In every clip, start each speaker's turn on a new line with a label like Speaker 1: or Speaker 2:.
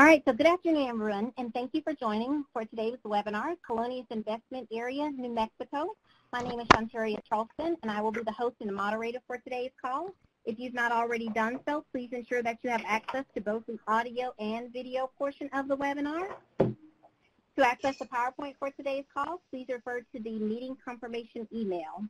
Speaker 1: All right, so good afternoon, everyone, and thank you for joining for today's webinar, Colonias Investment Area, New Mexico. My name is Shantaria Charleston, and I will be the host and the moderator for today's call. If you've not already done so, please ensure that you have access to both the audio and video portion of the webinar. To access the PowerPoint for today's call, please refer to the meeting confirmation email.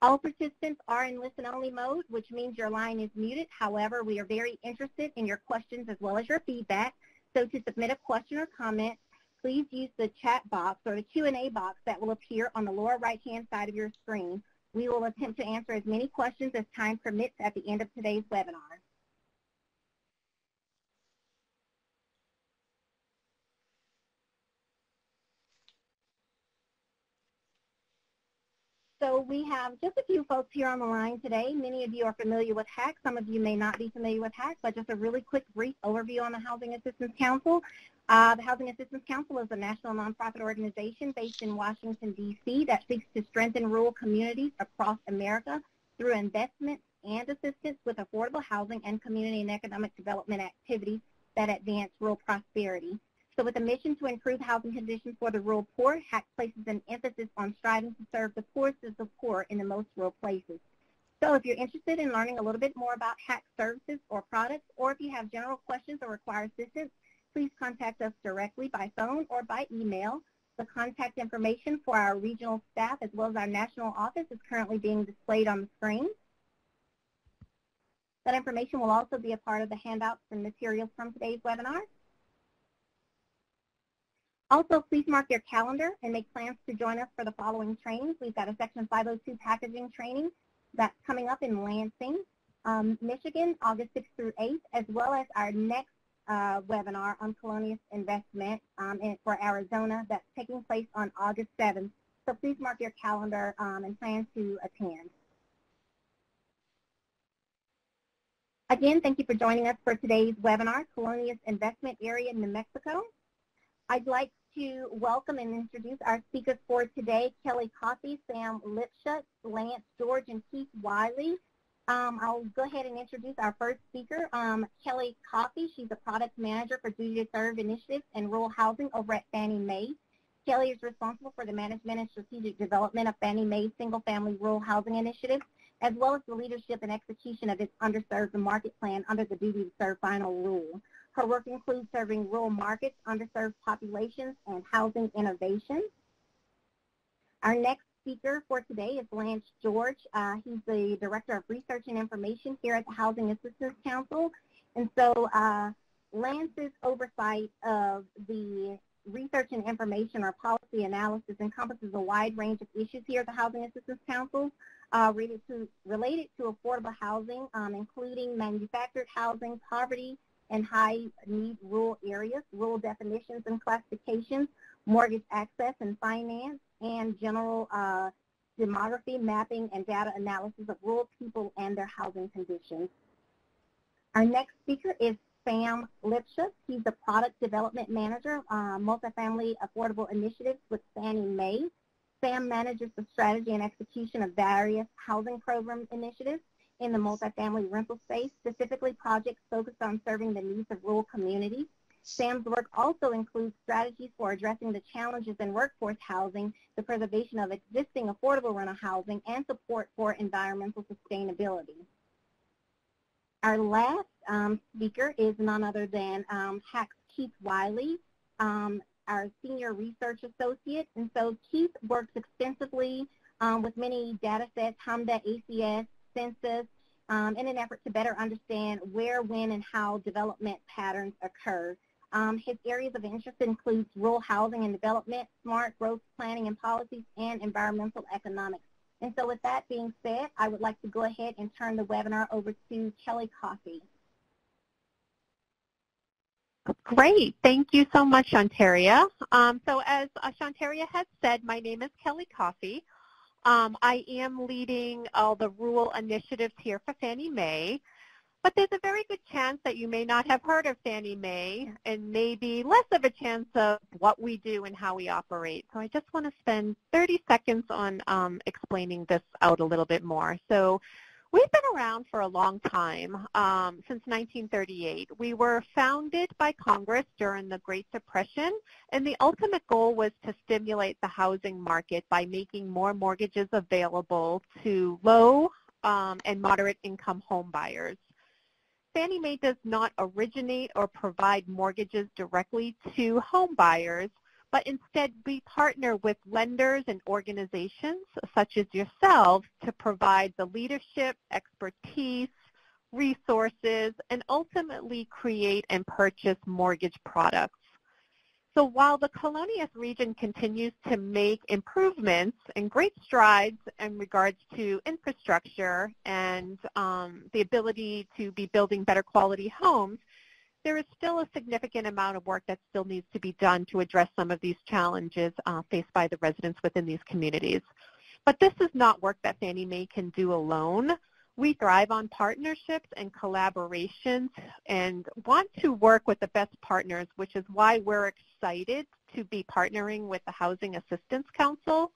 Speaker 1: All participants are in listen-only mode, which means your line is muted. However, we are very interested in your questions as well as your feedback. So to submit a question or comment, please use the chat box or the Q&A box that will appear on the lower right-hand side of your screen. We will attempt to answer as many questions as time permits at the end of today's webinar. So we have just a few folks here on the line today. Many of you are familiar with HAC. Some of you may not be familiar with HAC, but just a really quick brief overview on the Housing Assistance Council. Uh, the Housing Assistance Council is a national nonprofit organization based in Washington, D.C. that seeks to strengthen rural communities across America through investment and assistance with affordable housing and community and economic development activities that advance rural prosperity. So with a mission to improve housing conditions for the rural poor, HAC places an emphasis on striving to serve the poorest of the poor in the most rural places. So if you're interested in learning a little bit more about HAC services or products, or if you have general questions or require assistance, please contact us directly by phone or by email. The contact information for our regional staff as well as our national office is currently being displayed on the screen. That information will also be a part of the handouts and materials from today's webinar. Also, please mark your calendar and make plans to join us for the following trainings. We've got a Section 502 packaging training that's coming up in Lansing, um, Michigan, August 6th through 8th, as well as our next uh, webinar on Colonias Investment um, for Arizona that's taking place on August 7th. So please mark your calendar um, and plan to attend. Again, thank you for joining us for today's webinar, Colonias Investment Area, in New Mexico. I'd like to welcome and introduce our speakers for today, Kelly Coffey, Sam Lipschutz, Lance George, and Keith Wiley. Um, I'll go ahead and introduce our first speaker, um, Kelly Coffey. She's a product manager for Duty to Serve Initiatives and Rural Housing over at Fannie Mae. Kelly is responsible for the management and strategic development of Fannie Mae's single-family rural housing initiative, as well as the leadership and execution of its underserved market plan under the Duty to Serve final rule. Her work includes serving rural markets, underserved populations, and housing innovation. Our next speaker for today is Lance George. Uh, he's the Director of Research and Information here at the Housing Assistance Council. And so uh, Lance's oversight of the research and information or policy analysis encompasses a wide range of issues here at the Housing Assistance Council uh, related, to, related to affordable housing, um, including manufactured housing, poverty, and high-need rural areas, rural definitions and classifications, mortgage access and finance, and general uh, demography, mapping, and data analysis of rural people and their housing conditions. Our next speaker is Sam Lipschutz. He's the Product Development Manager, uh, Multifamily Affordable Initiatives with Fannie Mae. Sam manages the strategy and execution of various housing program initiatives in the multifamily rental space, specifically projects focused on serving the needs of rural communities. SAM's work also includes strategies for addressing the challenges in workforce housing, the preservation of existing affordable rental housing, and support for environmental sustainability. Our last um, speaker is none other than um, Keith Wiley, um, our Senior Research Associate. And so Keith works extensively um, with many data sets, HMDA, ACS, census um, in an effort to better understand where, when, and how development patterns occur. Um, his areas of interest include rural housing and development, smart growth planning and policies, and environmental economics. And so with that being said, I would like to go ahead and turn the webinar over to Kelly Coffey.
Speaker 2: Great. Thank you so much, Shantaria. Um, so as uh, Shantaria has said, my name is Kelly Coffey. Um, I am leading all the rural initiatives here for Fannie Mae, but there's a very good chance that you may not have heard of Fannie Mae and maybe less of a chance of what we do and how we operate. So I just want to spend 30 seconds on um, explaining this out a little bit more. So We've been around for a long time, um, since 1938. We were founded by Congress during the Great Depression, and the ultimate goal was to stimulate the housing market by making more mortgages available to low um, and moderate income home buyers. Fannie Mae does not originate or provide mortgages directly to home buyers, but instead we partner with lenders and organizations such as yourselves to provide the leadership, expertise, resources, and ultimately create and purchase mortgage products. So while the Colonias region continues to make improvements and great strides in regards to infrastructure and um, the ability to be building better quality homes, there is still a significant amount of work that still needs to be done to address some of these challenges uh, faced by the residents within these communities. But this is not work that Fannie Mae can do alone. We thrive on partnerships and collaborations and want to work with the best partners, which is why we're excited to be partnering with the Housing Assistance Council.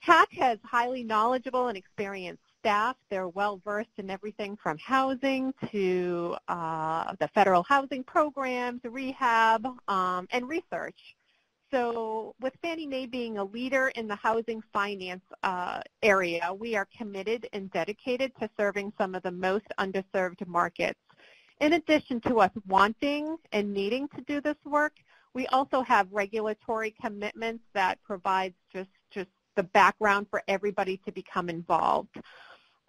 Speaker 2: HAC has highly knowledgeable and experienced staff. They're well versed in everything from housing to uh, the federal housing programs, rehab, um, and research. So with Fannie Mae being a leader in the housing finance uh, area, we are committed and dedicated to serving some of the most underserved markets. In addition to us wanting and needing to do this work, we also have regulatory commitments that provides just, just the background for everybody to become involved.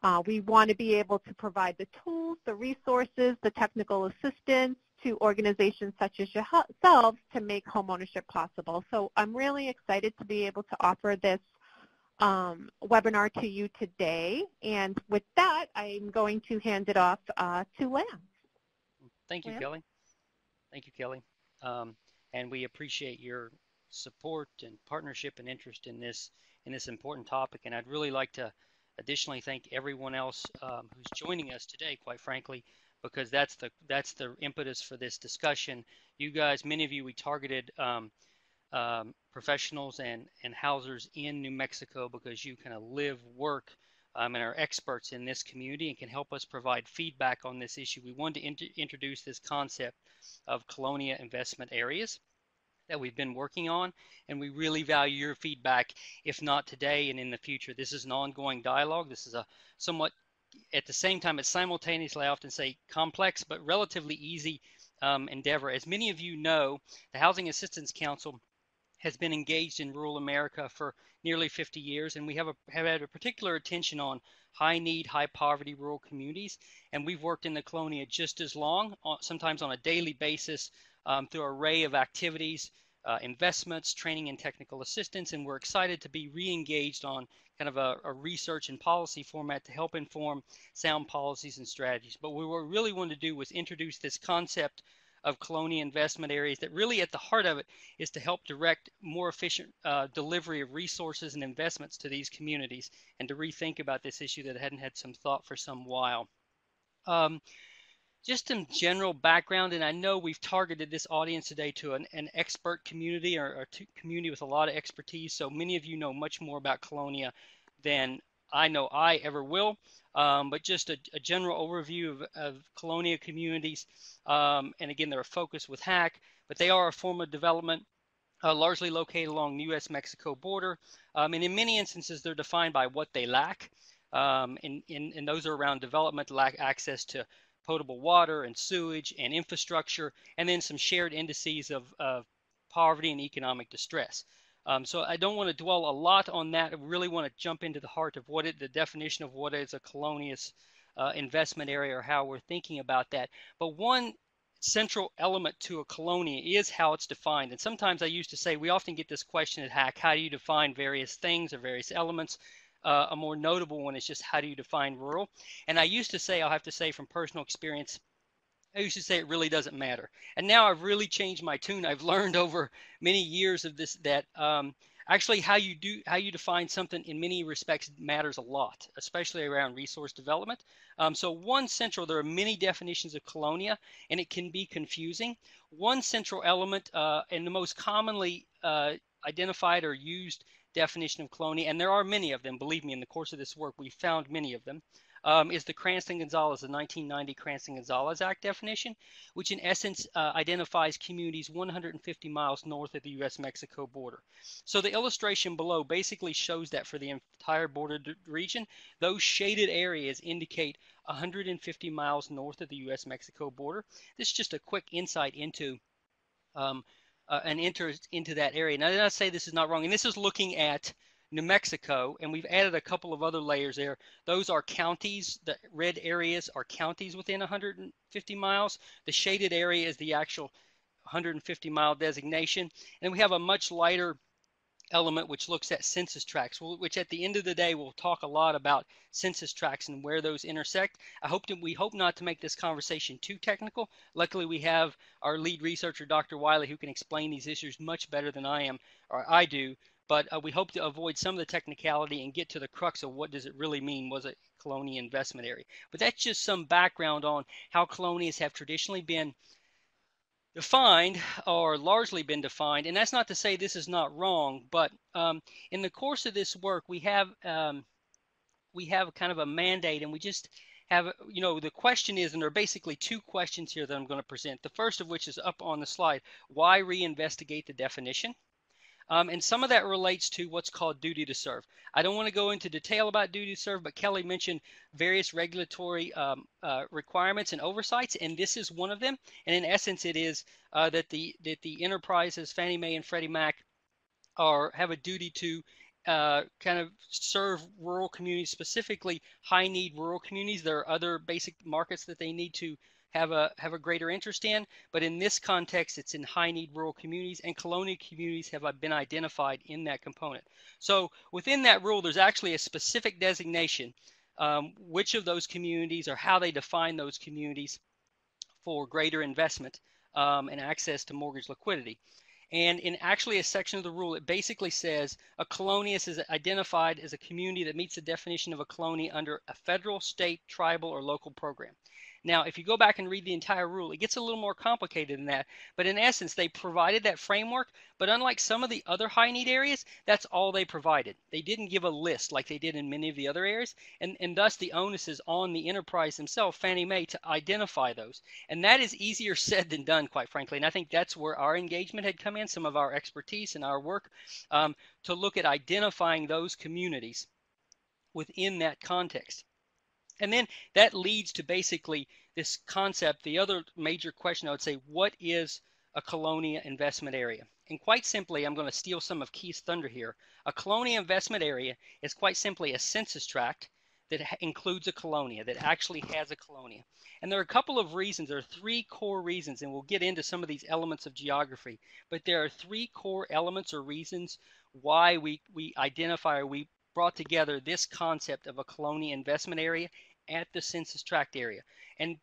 Speaker 2: Uh, we want to be able to provide the tools, the resources, the technical assistance to organizations such as yourselves to make homeownership possible. So I'm really excited to be able to offer this um, webinar to you today. And with that, I'm going to hand it off uh, to Lance.
Speaker 3: Thank you, Lance? Kelly. Thank you, Kelly. Um, and we appreciate your support and partnership and interest in this in this important topic. And I'd really like to Additionally, thank everyone else um, who's joining us today, quite frankly, because that's the that's the impetus for this discussion. You guys, many of you, we targeted um, um, professionals and and housers in New Mexico because you kind of live, work, um, and are experts in this community and can help us provide feedback on this issue. We wanted to int introduce this concept of Colonia investment areas that we've been working on, and we really value your feedback, if not today and in the future. This is an ongoing dialogue. This is a somewhat, at the same time, it's simultaneously, I often say, complex but relatively easy um, endeavor. As many of you know, the Housing Assistance Council has been engaged in rural America for nearly 50 years, and we have, a, have had a particular attention on high need, high poverty rural communities. And we've worked in the Colonia just as long, sometimes on a daily basis, um, through an array of activities, uh, investments, training, and technical assistance. And we're excited to be re-engaged on kind of a, a, research and policy format to help inform sound policies and strategies. But what we really wanted to do was introduce this concept of colonia investment areas that really at the heart of it is to help direct more efficient uh, delivery of resources and investments to these communities and to rethink about this issue that hadn't had some thought for some while. Um, just some general background, and I know we've targeted this audience today to an, an expert community or, a community with a lot of expertise. So many of you know much more about Colonia than I know I ever will. Um, but just a, a, general overview of, of Colonia communities. Um, and again, they're a focus with HAC, but they are a form of development uh, largely located along the U.S.-Mexico border. Um, and in many instances, they're defined by what they lack. Um, and, and, and, those are around development, lack access to potable water and sewage and infrastructure, and then some shared indices of, of poverty and economic distress. Um, so I don't want to dwell a lot on that. I really want to jump into the heart of what it, the definition of what is a colonias uh, investment area or how we're thinking about that. But one central element to a colonia is how it's defined. And sometimes I used to say we often get this question at HAC, how do you define various things or various elements? Uh, a more notable one is just how do you define rural? And I used to say, I'll have to say from personal experience, I used to say it really doesn't matter. And now I've really changed my tune. I've learned over many years of this that um, actually how you do how you define something in many respects matters a lot, especially around resource development. Um, so one central, there are many definitions of colonia, and it can be confusing. One central element, uh, and the most commonly uh, identified or used definition of colonia, and there are many of them, believe me, in the course of this work, we found many of them, um, is the Cranston-Gonzalez, the 1990 Cranston-Gonzalez Act definition, which in essence uh, identifies communities 150 miles north of the U.S.-Mexico border. So the illustration below basically shows that for the entire border region, those shaded areas indicate 150 miles north of the U.S.-Mexico border. This is just a quick insight into um, uh, and enter into that area. Now, did I say this is not wrong? And this is looking at New Mexico, and we've added a couple of other layers there. Those are counties. The red areas are counties within 150 miles. The shaded area is the actual 150 mile designation. And we have a much lighter element which looks at census tracts, which at the end of the day we'll talk a lot about census tracts and where those intersect. I hope that we hope not to make this conversation too technical. Luckily, we have our lead researcher, Dr. Wiley, who can explain these issues much better than I am or I do. But uh, we hope to avoid some of the technicality and get to the crux of what does it really mean was it colonia investment area. But that's just some background on how colonias have traditionally been defined or largely been defined. And that's not to say this is not wrong, but um, in the course of this work, we have um, we have kind of a mandate, and we just have you know the question is, and there are basically two questions here that I'm going to present. The first of which is up on the slide: Why reinvestigate the definition? Um, and some of that relates to what's called duty to serve. I don't want to go into detail about duty to serve, but Kelly mentioned various regulatory um, uh, requirements and oversights, and this is one of them. And in essence, it is uh, that the that the enterprises, Fannie Mae and Freddie Mac, are have a duty to uh, kind of serve rural communities, specifically high need rural communities. There are other basic markets that they need to have a have a greater interest in. But in this context, it's in high need rural communities, and colonia communities have been identified in that component. So within that rule, there's actually a specific designation, um, which of those communities or how they define those communities for greater investment um, and access to mortgage liquidity. And in actually a section of the rule, it basically says a colonia is identified as a community that meets the definition of a colony under a federal, state, tribal, or local program. Now, if you go back and read the entire rule, it gets a little more complicated than that. But in essence, they provided that framework. But unlike some of the other high need areas, that's all they provided. They didn't give a list like they did in many of the other areas. And, and thus the onus is on the enterprise themselves, Fannie Mae, to identify those. And that is easier said than done, quite frankly. And I think that's where our engagement had come in, some of our expertise and our work um, to look at identifying those communities within that context. And then that leads to basically this concept. The other major question I would say, what is a colonia investment area? And quite simply, I'm going to steal some of Keith's thunder here. A colonia investment area is quite simply a census tract that includes a colonia, that actually has a colonia. And there are a couple of reasons, there are three core reasons, and we'll get into some of these elements of geography, but there are three core elements or reasons why we, we identify or we brought together this concept of a colonia investment area at the census tract area. And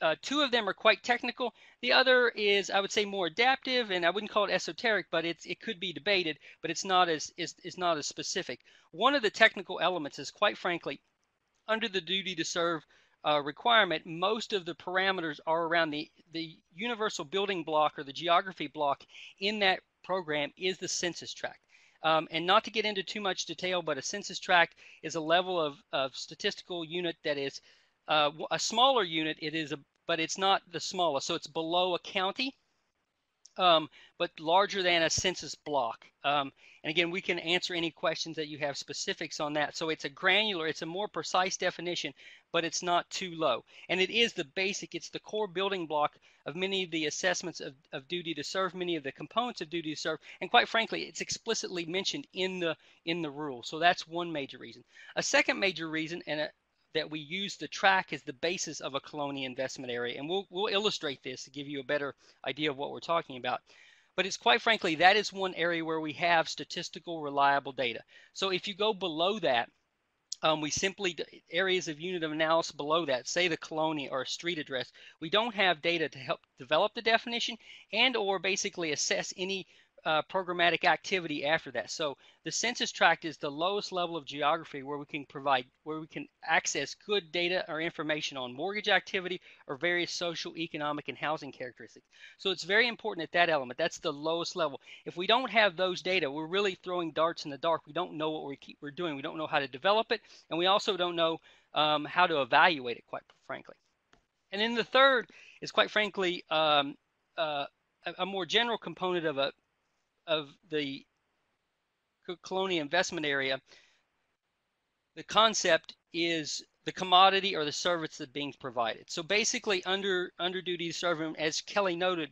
Speaker 3: uh, two of them are quite technical. The other is, I would say, more adaptive, and I wouldn't call it esoteric, but it's it could be debated, but it's not as is, is not as specific. One of the technical elements is, quite frankly, under the duty to serve uh, requirement, most of the parameters are around the the universal building block or the geography block in that program is the census tract. Um, and not to get into too much detail, but a census tract is a level of, of statistical unit that is uh, a smaller unit. It is a, but it's not the smallest. So it's below a county, um, but larger than a census block. Um, and again, we can answer any questions that you have specifics on that. So it's a granular, it's a more precise definition, but it's not too low. And it is the basic, it's the core building block of many of the assessments of, of duty to serve, many of the components of duty to serve, and quite frankly, it's explicitly mentioned in the in the rule. So that's one major reason. A second major reason, and a, that we use the tract as the basis of a colonia investment area, and we'll we'll illustrate this to give you a better idea of what we're talking about. But it's quite frankly, that is one area where we have statistical reliable data. So if you go below that, um, we simply, areas of unit of analysis below that, say the colonia or street address, we don't have data to help develop the definition and or basically assess any uh, programmatic activity after that. So the census tract is the lowest level of geography where we can provide, where we can access good data or information on mortgage activity or various social, economic, and housing characteristics. So it's very important at that element. That's the lowest level. If we don't have those data, we're really throwing darts in the dark. We don't know what we keep, we're doing. We don't know how to develop it, and we also don't know um, how to evaluate it, quite frankly. And then the third is, quite frankly, um, uh, a, more general component of a of the Colonia investment area, the concept is the commodity or the service that's being provided. So basically, under under duty serving, as Kelly noted,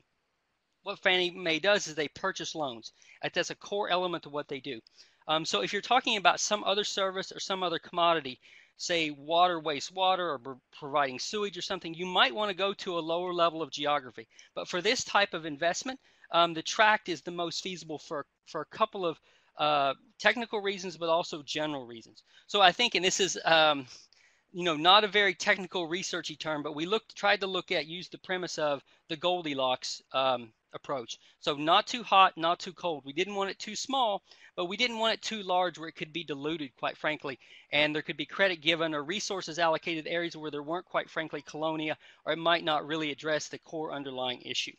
Speaker 3: what Fannie Mae does is they purchase loans. That's a core element of what they do. Um, so if you're talking about some other service or some other commodity, say water, wastewater, or providing sewage or something, you might want to go to a lower level of geography. But for this type of investment, um, the tract is the most feasible for, for a couple of uh, technical reasons, but also general reasons. So I think, and this is, um, you know, not a very technical researchy term, but we looked, tried to look at, use the premise of the Goldilocks um, approach. So not too hot, not too cold. We didn't want it too small, but we didn't want it too large where it could be diluted, quite frankly, and there could be credit given or resources allocated areas where there weren't, quite frankly, colonia, or it might not really address the core underlying issue.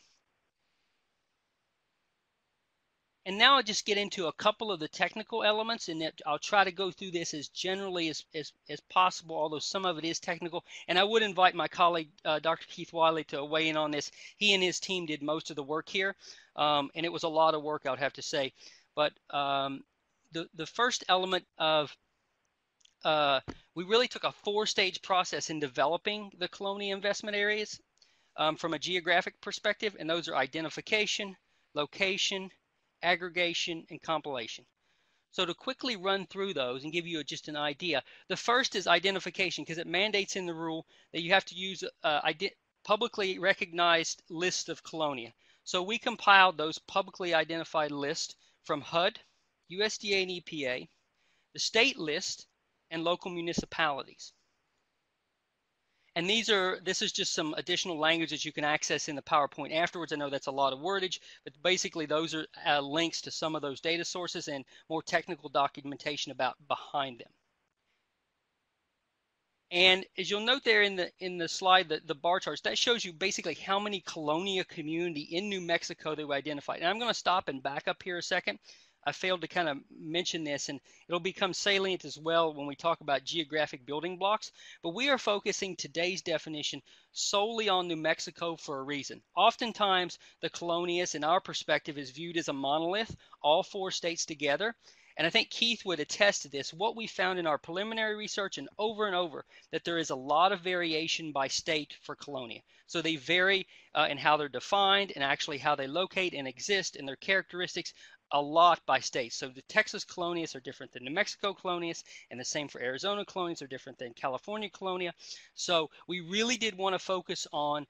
Speaker 3: And now I'll just get into a couple of the technical elements and I'll try to go through this as generally as, as, as possible, although some of it is technical. And I would invite my colleague, uh, Dr. Keith Wiley, to weigh in on this. He and his team did most of the work here, um, and it was a lot of work, I would have to say. But um, the, the first element of uh, we really took a four-stage process in developing the Colonia investment areas um, from a geographic perspective, and those are identification, location, aggregation, and compilation. So to quickly run through those and give you just an idea, the first is identification because it mandates in the rule that you have to use uh, a publicly recognized list of colonia. So we compiled those publicly identified lists from HUD, USDA and EPA, the state list, and local municipalities. And these are, this is just some additional language that you can access in the PowerPoint afterwards. I know that's a lot of wordage, but basically those are uh, links to some of those data sources and more technical documentation about behind them. And as you'll note there in the in the slide, the, the bar charts, that shows you basically how many colonia community in New Mexico they were identified. And I'm going to stop and back up here a second I failed to kind of mention this, and it'll become salient as well when we talk about geographic building blocks. But we are focusing today's definition solely on New Mexico for a reason. Oftentimes, the colonias, in our perspective, is viewed as a monolith, all four states together. And I think Keith would attest to this. What we found in our preliminary research and over and over that there is a lot of variation by state for colonia. So they vary uh, in how they're defined and actually how they locate and exist and their characteristics a lot by state. So the Texas colonias are different than New Mexico colonias, and the same for Arizona colonias are different than California colonia. So we really did want to focus on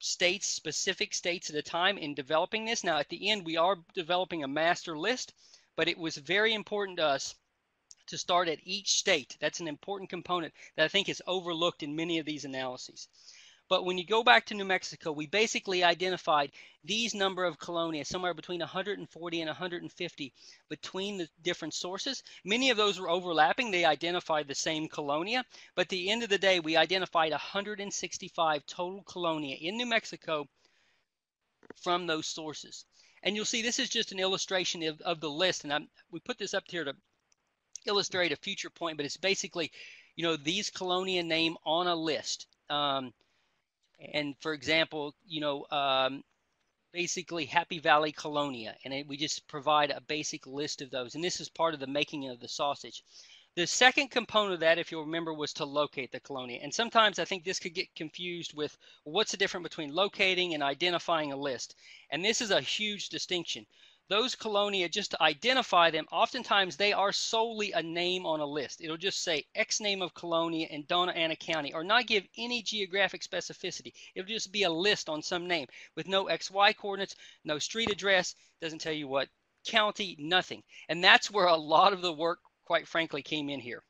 Speaker 3: states, specific states at a time in developing this. Now at the end, we are developing a master list, but it was very important to us to start at each state. That's an important component that I think is overlooked in many of these analyses. But when you go back to New Mexico, we basically identified these number of colonia, somewhere between 140 and 150 between the different sources. Many of those were overlapping. They identified the same colonia. But at the end of the day, we identified 165 total colonia in New Mexico from those sources. And you'll see this is just an illustration of, of the list. And I'm, we put this up here to illustrate a future point, but it's basically, you know, these colonia name on a list. Um, and for example, you know, um, basically Happy Valley Colonia, and it, we just provide a basic list of those. And this is part of the making of the sausage. The second component of that, if you'll remember, was to locate the colonia. And sometimes I think this could get confused with what's the difference between locating and identifying a list. And this is a huge distinction those colonia, just to identify them, oftentimes they are solely a name on a list. It'll just say X name of colonia in Dona Ana County, or not give any geographic specificity. It'll just be a list on some name with no XY coordinates, no street address, doesn't tell you what county, nothing. And that's where a lot of the work, quite frankly, came in here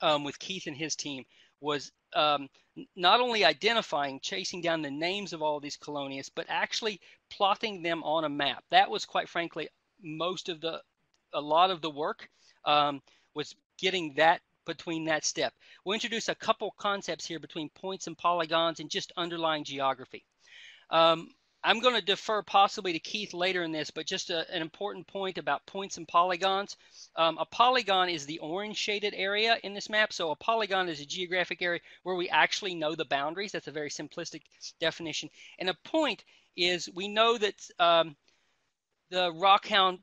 Speaker 3: um, with Keith and his team was um, not only identifying, chasing down the names of all these colonias, but actually plotting them on a map. That was quite frankly most of the, a lot of the work um, was getting that between that step. We'll introduce a couple concepts here between points and polygons and just underlying geography. Um, I'm going to defer possibly to Keith later in this, but just a, an important point about points and polygons. Um, a polygon is the orange shaded area in this map. So a polygon is a geographic area where we actually know the boundaries. That's a very simplistic definition. And a point is we know that um, the Rockhound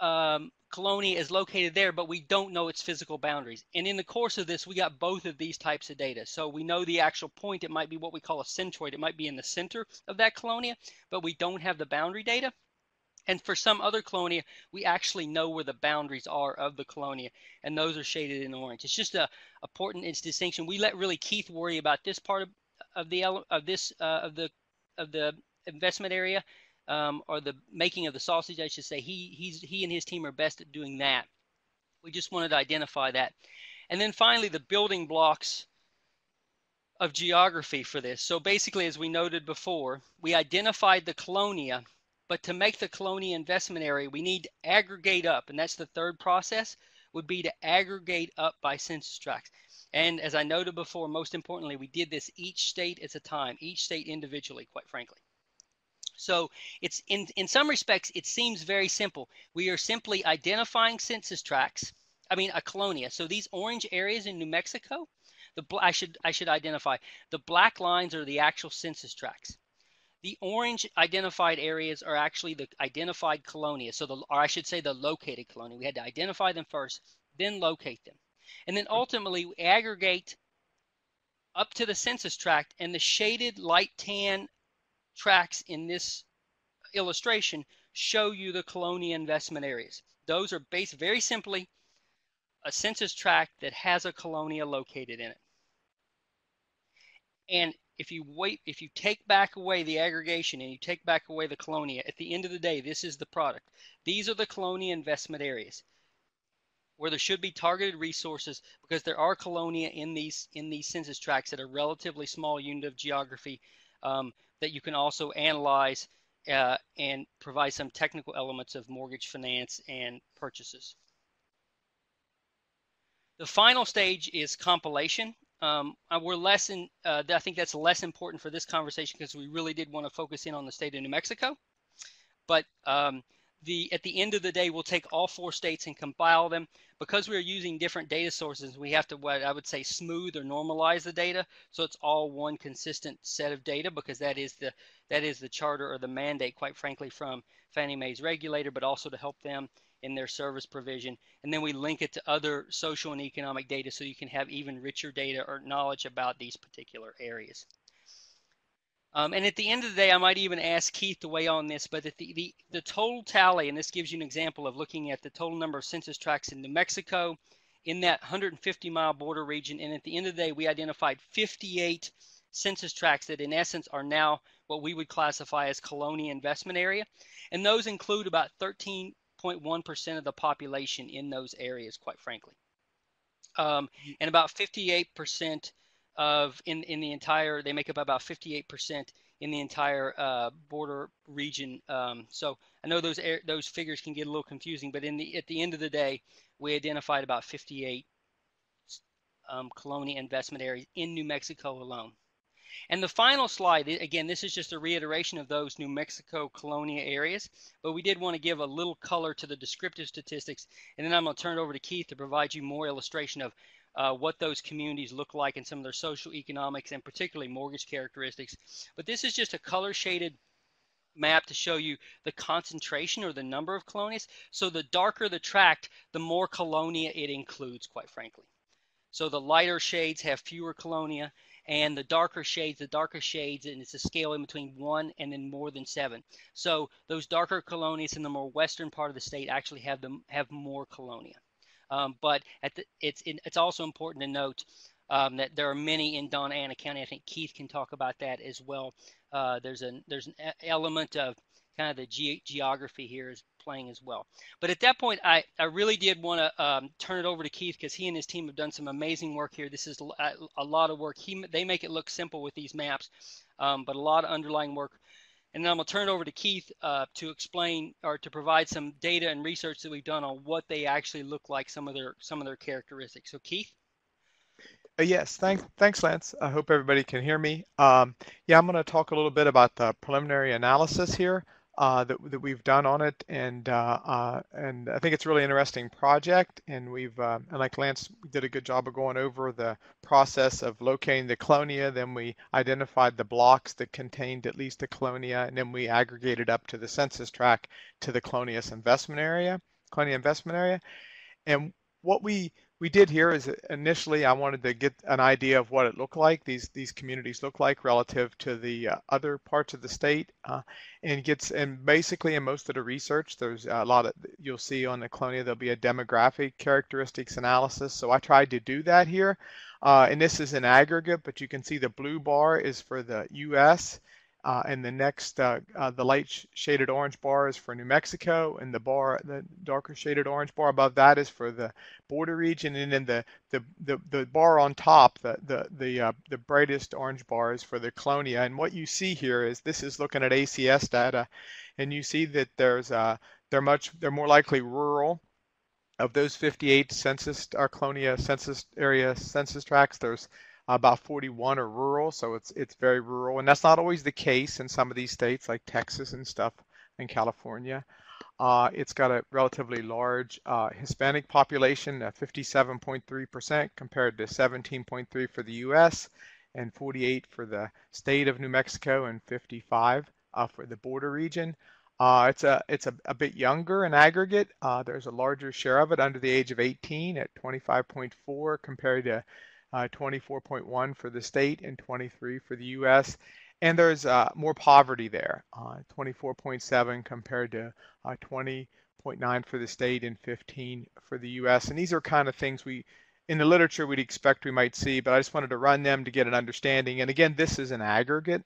Speaker 3: um, Colonia is located there, but we don't know its physical boundaries. And in the course of this, we got both of these types of data. So we know the actual point. It might be what we call a centroid. It might be in the center of that colonia, but we don't have the boundary data. And for some other colonia, we actually know where the boundaries are of the colonia, and those are shaded in orange. It's just a important distinction. We let really Keith worry about this part of, of the of this uh, of the of the investment area um, or the making of the sausage, I should say. He he's he and his team are best at doing that. We just wanted to identify that, and then finally the building blocks of geography for this. So basically, as we noted before, we identified the colonia, but to make the colonia investment area, we need to aggregate up, and that's the third process, would be to aggregate up by census tracts. And as I noted before, most importantly, we did this each state at a time, each state individually, quite frankly. So it's in, in some respects, it seems very simple. We are simply identifying census tracts. I mean, a colonia. So these orange areas in New Mexico, the I should I should identify the black lines are the actual census tracts. The orange identified areas are actually the identified colonia. So the or I should say the located colonia. We had to identify them first, then locate them, and then hmm. ultimately we aggregate up to the census tract and the shaded light tan tracks in this illustration show you the colonia investment areas. Those are based very simply a census tract that has a colonia located in it. And if you wait, if you take back away the aggregation and you take back away the colonia, at the end of the day, this is the product. These are the colonia investment areas where there should be targeted resources because there are colonia in these in these census tracts that are relatively small unit of geography um, that you can also analyze uh, and provide some technical elements of mortgage finance and purchases. The final stage is compilation. Um, uh, we're less in, uh, I think that's less important for this conversation because we really did want to focus in on the state of New Mexico. But um, the at the end of the day, we'll take all four states and compile them. Because we are using different data sources, we have to what I would say smooth or normalize the data so it's all one consistent set of data because that is the that is the charter or the mandate, quite frankly, from Fannie Mae's regulator, but also to help them in their service provision. And then we link it to other social and economic data so you can have even richer data or knowledge about these particular areas. Um, and at the end of the day, I might even ask Keith to weigh on this, but the, the, the total tally, and this gives you an example of looking at the total number of census tracts in New Mexico in that 150 mile border region. And at the end of the day, we identified 58 census tracts that in essence are now what we would classify as colonia investment area. And those include about 13.1% of the population in those areas, quite frankly. Um, and about 58% of in in the entire. They make up about 58% in the entire uh, border region. Um, so I know those air, those figures can get a little confusing, but in the at the end of the day, we identified about 58 um, colonia investment areas in New Mexico alone. And the final slide, again, this is just a reiteration of those New Mexico colonia areas, but we did want to give a little color to the descriptive statistics. And then I'm going to turn it over to Keith to provide you more illustration of uh, what those communities look like and some of their social economics and particularly mortgage characteristics. But this is just a color shaded map to show you the concentration or the number of colonias. So the darker the tract, the more colonia it includes, quite frankly. So the lighter shades have fewer colonia and the darker shades, the darker shades, and it's a scale in between one and then more than seven. So those darker colonias in the more western part of the state actually have them have more colonia. Um, but the, it's it's also important to note um, that there are many in Dona Ana County. I think Keith can talk about that as well. Uh, there's an there's an element of kind of the ge geography here is playing as well. But at that point, I, I really did want to um, turn it over to Keith because he and his team have done some amazing work here. This is a, a lot of work. He they make it look simple with these maps, um, but a lot of underlying work. And then I'm going to turn it over to Keith uh, to explain or to provide some data and research that we've done on what they actually look like, some of their some of their characteristics. So Keith.
Speaker 4: Uh, yes, thanks, thanks, Lance. I hope everybody can hear me. Um, yeah, I'm going to talk a little bit about the preliminary analysis here uh, that, that we've done on it, and uh, uh, and I think it's a really interesting project. And we've uh, and like Lance did a good job of going over the process of locating the colonia. Then we identified the blocks that contained at least a colonia, and then we aggregated up to the census tract to the colonias investment area, colonia investment area. And what we we did here is initially I wanted to get an idea of what it looked like, these these communities look like relative to the uh, other parts of the state, uh, and gets and basically in most of the research, there's a lot of you'll see on the colonia there'll be a demographic characteristics analysis. So I tried to do that here, uh, and this is an aggregate, but you can see the blue bar is for the U.S. Uh, and the next, uh, uh, the light sh shaded orange bar is for New Mexico, and the bar, the darker shaded orange bar above that is for the border region, and then the the the, the bar on top, the the the uh, the brightest orange bar is for the Colonia. And what you see here is this is looking at ACS data, and you see that there's uh they're much they're more likely rural. Of those 58 census, our Colonia census area census tracts, there's about 41 are rural, so it's it's very rural, and that's not always the case in some of these states like Texas and stuff and California. Uh, it's got a relatively large uh, Hispanic population, 57.3% compared to 17.3 for the U.S. and 48 for the state of New Mexico and 55 uh, for the border region. Uh, it's a it's a, a, bit younger in aggregate. Uh, there's a larger share of it under the age of 18 at 25.4 compared to uh, 24.1 for the state and 23 for the U.S. And there's uh, more poverty there, uh, 24.7 compared to uh, 20.9 for the state and 15 for the U.S. And these are kind of things we, in the literature, we'd expect we might see, but I just wanted to run them to get an understanding. And again, this is an aggregate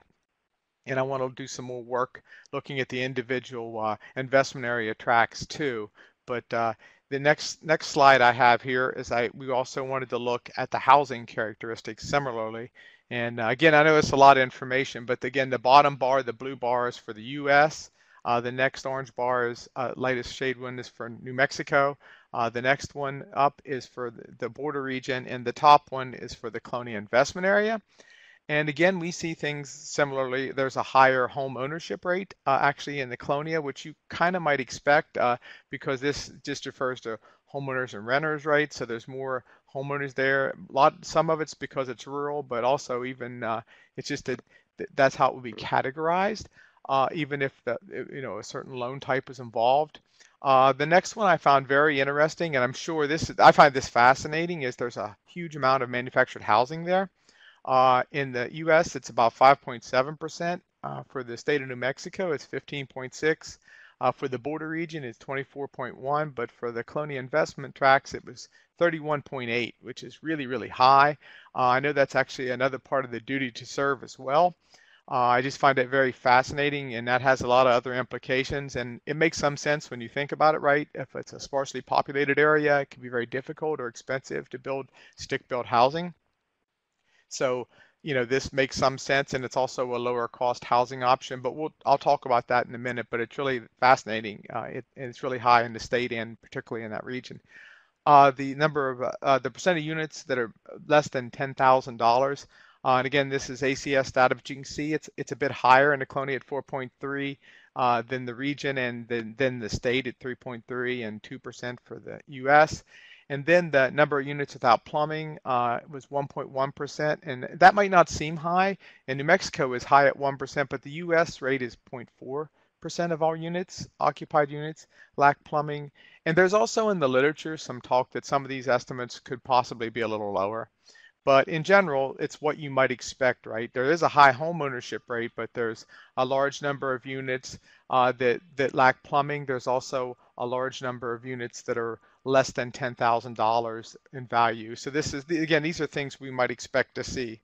Speaker 4: and I want to do some more work looking at the individual uh, investment area tracks too. But uh, the next next slide I have here is I we also wanted to look at the housing characteristics similarly. And uh, again, I know it's a lot of information, but again, the bottom bar, the blue bar is for the U.S. Uh, the next orange bar is uh, lightest shade one is for New Mexico. Uh, the next one up is for the, border region, and the top one is for the Colonia investment area. And again, we see things similarly. There's a higher home ownership rate uh, actually in the Colonia, which you kind of might expect uh, because this just refers to homeowners and renters, right? So there's more homeowners there. A lot, some of it's because it's rural, but also even uh, it's just that that's how it would be categorized, uh, even if the you know a certain loan type is involved. Uh, the next one I found very interesting, and I'm sure this I find this fascinating, is there's a huge amount of manufactured housing there. Uh, in the U.S., it's about 5.7%. Uh, for the state of New Mexico, it's 15.6. Uh, for the border region, it's 24.1. But for the Colonia investment tracts, it was 31.8, which is really, really high. Uh, I know that's actually another part of the duty to serve as well. Uh, I just find it very fascinating, and that has a lot of other implications. And it makes some sense when you think about it, right? If it's a sparsely populated area, it can be very difficult or expensive to build stick-built housing. So, you know, this makes some sense and it's also a lower cost housing option, but we'll, I'll talk about that in a minute, but it's really fascinating. Uh, it, it's really high in the state and particularly in that region. Uh, the number of, uh, the percent of units that are less than $10,000. Uh, and again, this is ACS data, but you can see it's, it's a bit higher in the Colonia at 4.3 uh, than the region and then, then the state at 3.3 and 2% for the US. And then the number of units without plumbing uh, was 1.1%. And that might not seem high. And New Mexico is high at 1%, but the US rate is 0.4% of all units, occupied units, lack plumbing. And there's also in the literature some talk that some of these estimates could possibly be a little lower. But in general, it's what you might expect, right? There is a high home ownership rate, but there's a large number of units uh, that, that lack plumbing. There's also a large number of units that are less than $10,000 in value. So this is, again, these are things we might expect to see.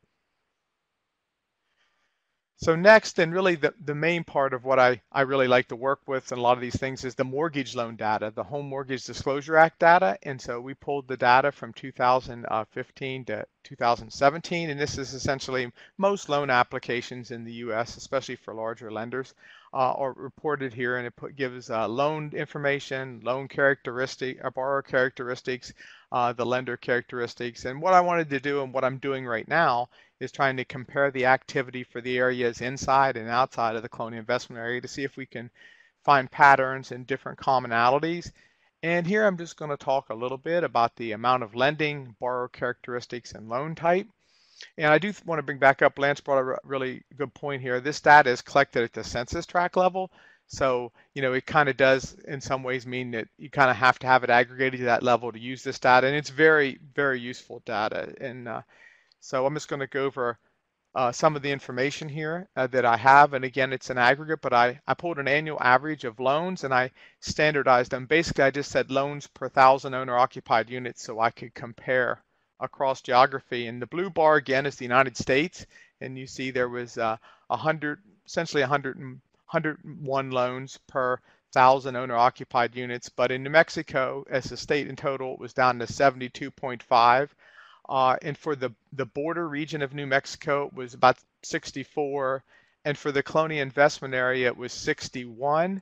Speaker 4: So next, and really the, the main part of what I, I really like to work with and a lot of these things is the mortgage loan data, the Home Mortgage Disclosure Act data. And so we pulled the data from 2015 to 2017, and this is essentially most loan applications in the U.S., especially for larger lenders, uh, are reported here, and it put, gives uh, loan information, loan characteristic, uh, borrower characteristics, uh, the lender characteristics. And what I wanted to do and what I'm doing right now is trying to compare the activity for the areas inside and outside of the colonia investment area to see if we can find patterns and different commonalities. And here I'm just going to talk a little bit about the amount of lending, borrower characteristics, and loan type. And I do want to bring back up, Lance brought a really good point here. This data is collected at the census tract level. So, you know, it kind of does in some ways mean that you kind of have to have it aggregated to that level to use this data. And it's very, very useful data. And uh, so I'm just going to go over uh, some of the information here uh, that I have. And again, it's an aggregate, but I, I pulled an annual average of loans and I standardized them. Basically, I just said loans per thousand owner occupied units so I could compare across geography. And the blue bar again is the United States. And you see there was uh, 100, essentially 100 101 loans per thousand owner occupied units. But in New Mexico, as a state in total, it was down to 72.5. Uh, and for the, the border region of New Mexico, it was about 64. And for the Colonia investment area, it was 61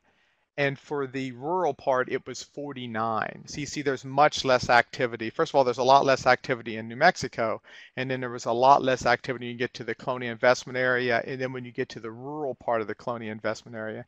Speaker 4: and for the rural part it was 49 so you see there's much less activity. First of all there's a lot less activity in new mexico and then there was a lot less activity when you get to the colonia investment area and then when you get to the rural part of the colonia investment area.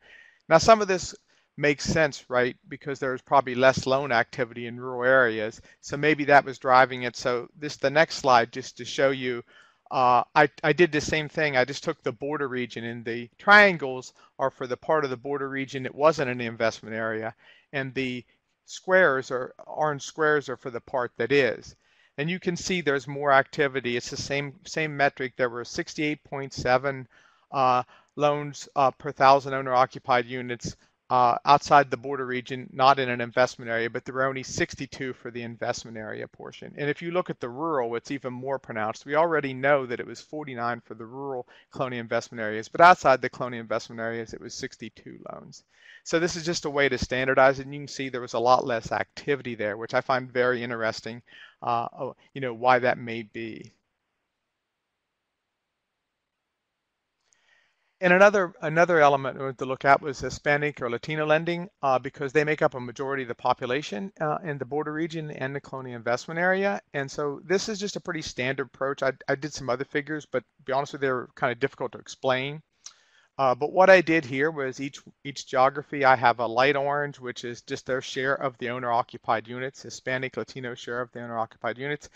Speaker 4: Now some of this makes sense right because there's probably less loan activity in rural areas. So maybe that was driving it. So this the next slide just to show you uh, I, I did the same thing. I just took the border region and the triangles are for the part of the border region that wasn't an investment area and the squares or orange squares are for the part that is. And you can see there's more activity. It's the same same metric. There were 68.7 uh, loans uh, per thousand owner occupied units uh, outside the border region, not in an investment area, but there were only 62 for the investment area portion. And if you look at the rural, it's even more pronounced. We already know that it was 49 for the rural colonia investment areas, but outside the colonia investment areas, it was 62 loans. So this is just a way to standardize and you can see there was a lot less activity there, which I find very interesting, uh, oh, you know, why that may be. And another another element to look at was Hispanic or Latino lending uh, because they make up a majority of the population uh, in the border region and the colonia investment area. And so this is just a pretty standard approach. I, I did some other figures, but to be honest with you, they're kind of difficult to explain. Uh, but what I did here was each each geography, I have a light orange, which is just their share of the owner-occupied units, Hispanic, Latino share of the owner-occupied units.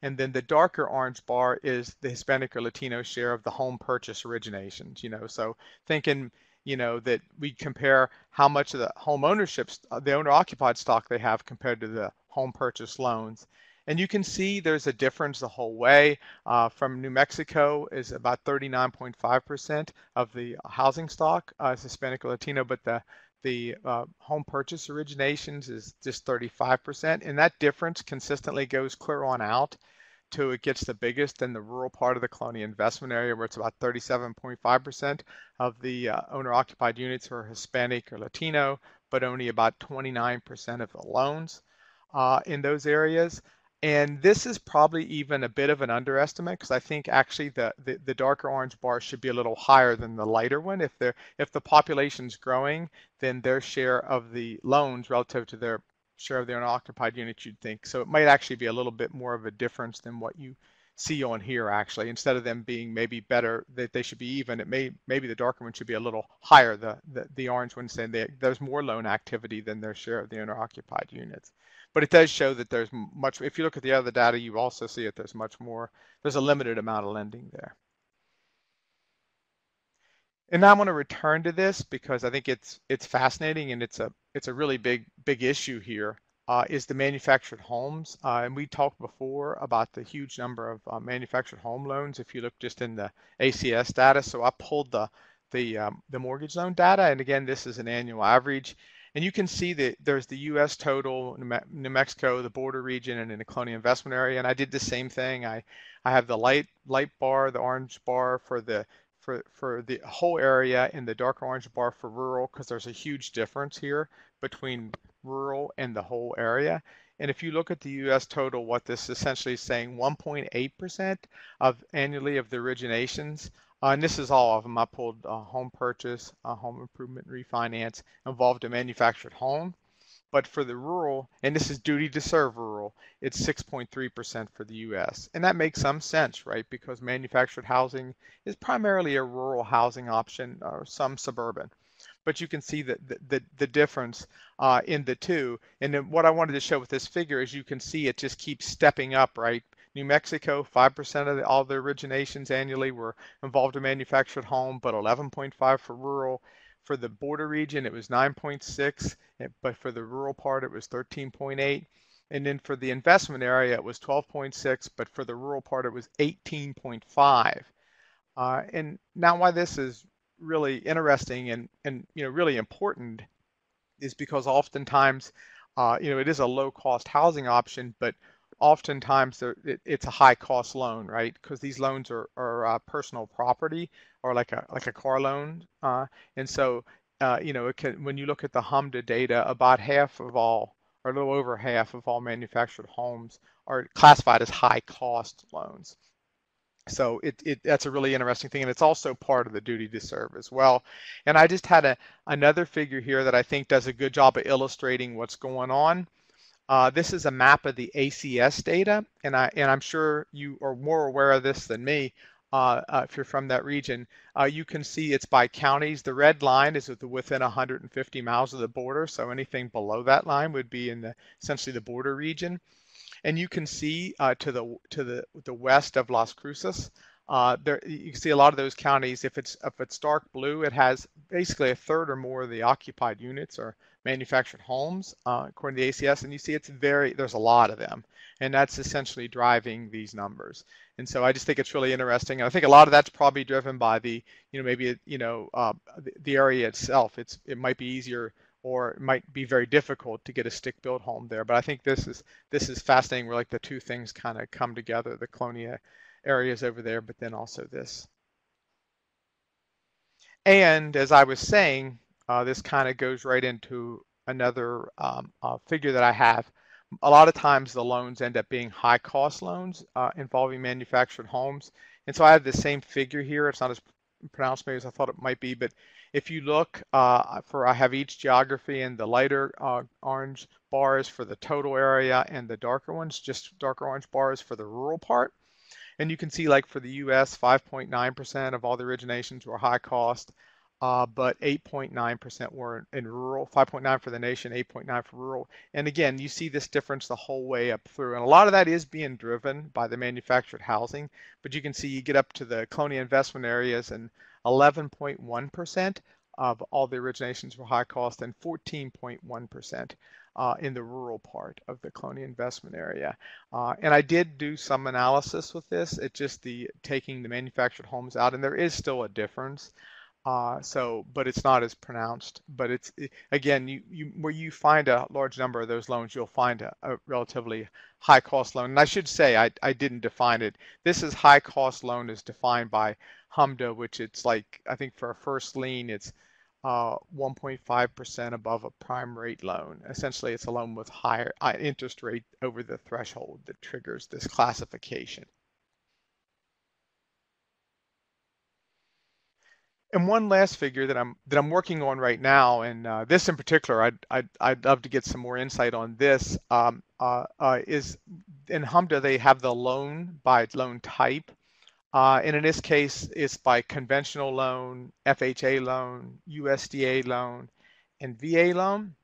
Speaker 4: And then the darker orange bar is the Hispanic or Latino share of the home purchase originations, you know. So thinking, you know, that we compare how much of the home ownership, the owner-occupied stock they have compared to the home purchase loans. And you can see there's a difference the whole way. Uh, from New Mexico is about 39.5% of the housing stock uh, is Hispanic or Latino, but the the uh, home purchase originations is just 35%, and that difference consistently goes clear on out to it gets the biggest in the rural part of the colonia investment area, where it's about 37.5% of the uh, owner-occupied units are Hispanic or Latino, but only about 29% of the loans uh, in those areas. And this is probably even a bit of an underestimate because I think actually the, the, the, darker orange bar should be a little higher than the lighter one. If they're if the population's growing, then their share of the loans relative to their share of the unoccupied units, you'd think. So it might actually be a little bit more of a difference than what you see on here actually. Instead of them being maybe better, that they should be even, it may maybe the darker one should be a little higher. The the, the orange one saying they, there's more loan activity than their share of the owner occupied units but it does show that there's much, if you look at the other data, you also see that there's much more, there's a limited amount of lending there. And now I want to return to this because I think it's it's fascinating and it's a it's a really big big issue here. Uh, is the manufactured homes, uh, and we talked before about the huge number of uh, manufactured home loans. If you look just in the ACS data, so I pulled the the um, the mortgage loan data, and again, this is an annual average. And you can see that there's the U.S. total, New Mexico, the border region, and in the colonia investment area. And I did the same thing. I, I have the light light bar, the orange bar for the for, for the whole area and the dark orange bar for rural because there's a huge difference here between rural and the whole area. And if you look at the U.S. total, what this is essentially is saying 1.8% of annually of the originations, uh, and this is all of them. I pulled uh, home purchase, uh, home improvement, refinance, involved a manufactured home. But for the rural, and this is duty to serve rural, it's 6.3% for the U.S. And that makes some sense, right? Because manufactured housing is primarily a rural housing option or some suburban but you can see the, the, the difference uh, in the two. And then what I wanted to show with this figure is you can see it just keeps stepping up, right? New Mexico, 5% of the, all the originations annually were involved in manufactured home, but 11.5 for rural. For the border region, it was 9.6, eh, but for the rural part, it was 13.8. And then for the investment area, it was 12.6, but for the rural part, it was 18.5. Uh, and now why this is really interesting and, and you know really important is because oftentimes uh, you know it is a low cost housing option, but oftentimes it, it's a high cost loan, right? Because these loans are, are uh, personal property or like a like a car loan, uh, and so uh, you know it can when you look at the HMDA data, about half of all or a little over half of all manufactured homes are classified as high cost loans. So it, it that's a really interesting thing, and it's also part of the duty to serve as well. And I just had a another figure here that I think does a good job of illustrating what's going on. Uh, this is a map of the ACS data, and I and I'm sure you are more aware of this than me. Uh, uh, if you're from that region, uh, you can see it's by counties. The red line is within 150 miles of the border, so anything below that line would be in the essentially the border region. And you can see uh, to the to the the west of Las Cruces, uh, there you can see a lot of those counties. If it's if it's dark blue, it has basically a third or more of the occupied units or manufactured homes, uh, according to the ACS. And you see it's very there's a lot of them, and that's essentially driving these numbers. And so I just think it's really interesting. And I think a lot of that's probably driven by the you know maybe you know uh, the, area itself. It's it might be easier or it might be very difficult to get a stick built home there. But I think this is this is fascinating where like the two things kind of come together, the colonia areas over there, but then also this. And as I was saying, uh, this kind of goes right into another um, uh, figure that I have. A lot of times the loans end up being high cost loans uh, involving manufactured homes. And so I have the same figure here. It's not as pronounced maybe as I thought it might be, but if you look uh, for, I have each geography and the lighter uh, orange bars for the total area and the darker ones, just darker orange bars for the rural part. And you can see like for the US, 5.9% of all the originations were high cost, uh, but 8.9% were in rural, 5.9 for the nation, 8.9 for rural. And again, you see this difference the whole way up through. And a lot of that is being driven by the manufactured housing, but you can see you get up to the colonia investment areas and 11.1% of all the originations were high cost and 14.1% uh, in the rural part of the colonia investment area. Uh, and I did do some analysis with this. It's just the taking the manufactured homes out, and there is still a difference. Uh, so, but it's not as pronounced. But it's it, again, you, you where you find a large number of those loans, you'll find a, a, relatively high cost loan. And I should say, I, I didn't define it. This is high cost loan is defined by HMDA, which it's like I think for a first lien, it's uh, 1.5% above a prime rate loan. Essentially, it's a loan with higher uh, interest rate over the threshold that triggers this classification. And one last figure that I'm that I'm working on right now, and uh, this in particular, I'd, I'd I'd love to get some more insight on this. Um, uh, uh, is in HMDA they have the loan by loan type, uh, and in this case, it's by conventional loan, FHA loan, USDA loan, and VA loan.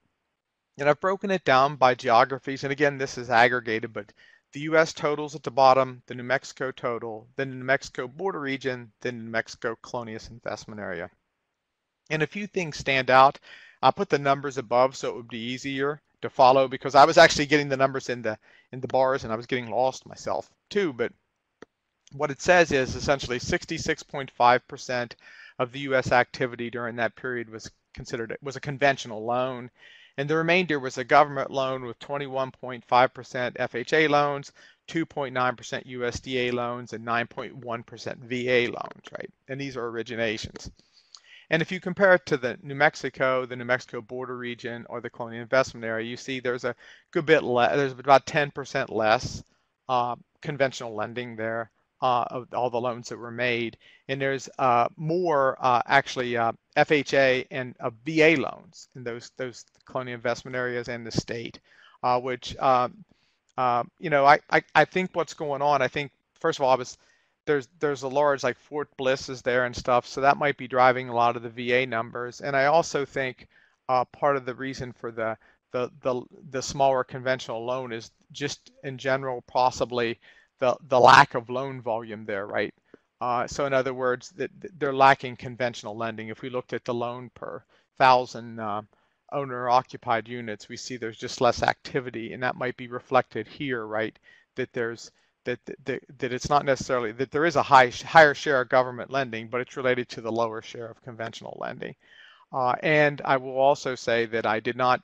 Speaker 4: And I've broken it down by geographies. And again, this is aggregated, but the US totals at the bottom, the New Mexico total, then the New Mexico border region, then New Mexico colonia investment area. And a few things stand out. I put the numbers above so it would be easier to follow because I was actually getting the numbers in the in the bars and I was getting lost myself too. But what it says is essentially 66.5% of the U.S. activity during that period was considered was a conventional loan, and the remainder was a government loan with 21.5% FHA loans, 2.9% USDA loans, and 9.1% VA loans, right? And these are originations. And if you compare it to the New Mexico, the New Mexico border region, or the colonia investment area, you see there's a good bit less, there's about 10% less uh, conventional lending there uh, of all the loans that were made. And there's uh, more uh, actually uh, FHA and VA loans in those, those colonia investment areas and the state, uh, which, um, you know, I, I, I think what's going on, I think, first of all, was there's there's a large like Fort Bliss is there and stuff, so that might be driving a lot of the VA numbers. And I also think uh, part of the reason for the the the the smaller conventional loan is just in general possibly the the lack of loan volume there, right? Uh, so in other words, that they're lacking conventional lending. If we looked at the loan per thousand uh, owner occupied units, we see there's just less activity, and that might be reflected here, right? That there's that, that, that it's not necessarily that there is a high higher share of government lending, but it's related to the lower share of conventional lending. Uh, and I will also say that I did not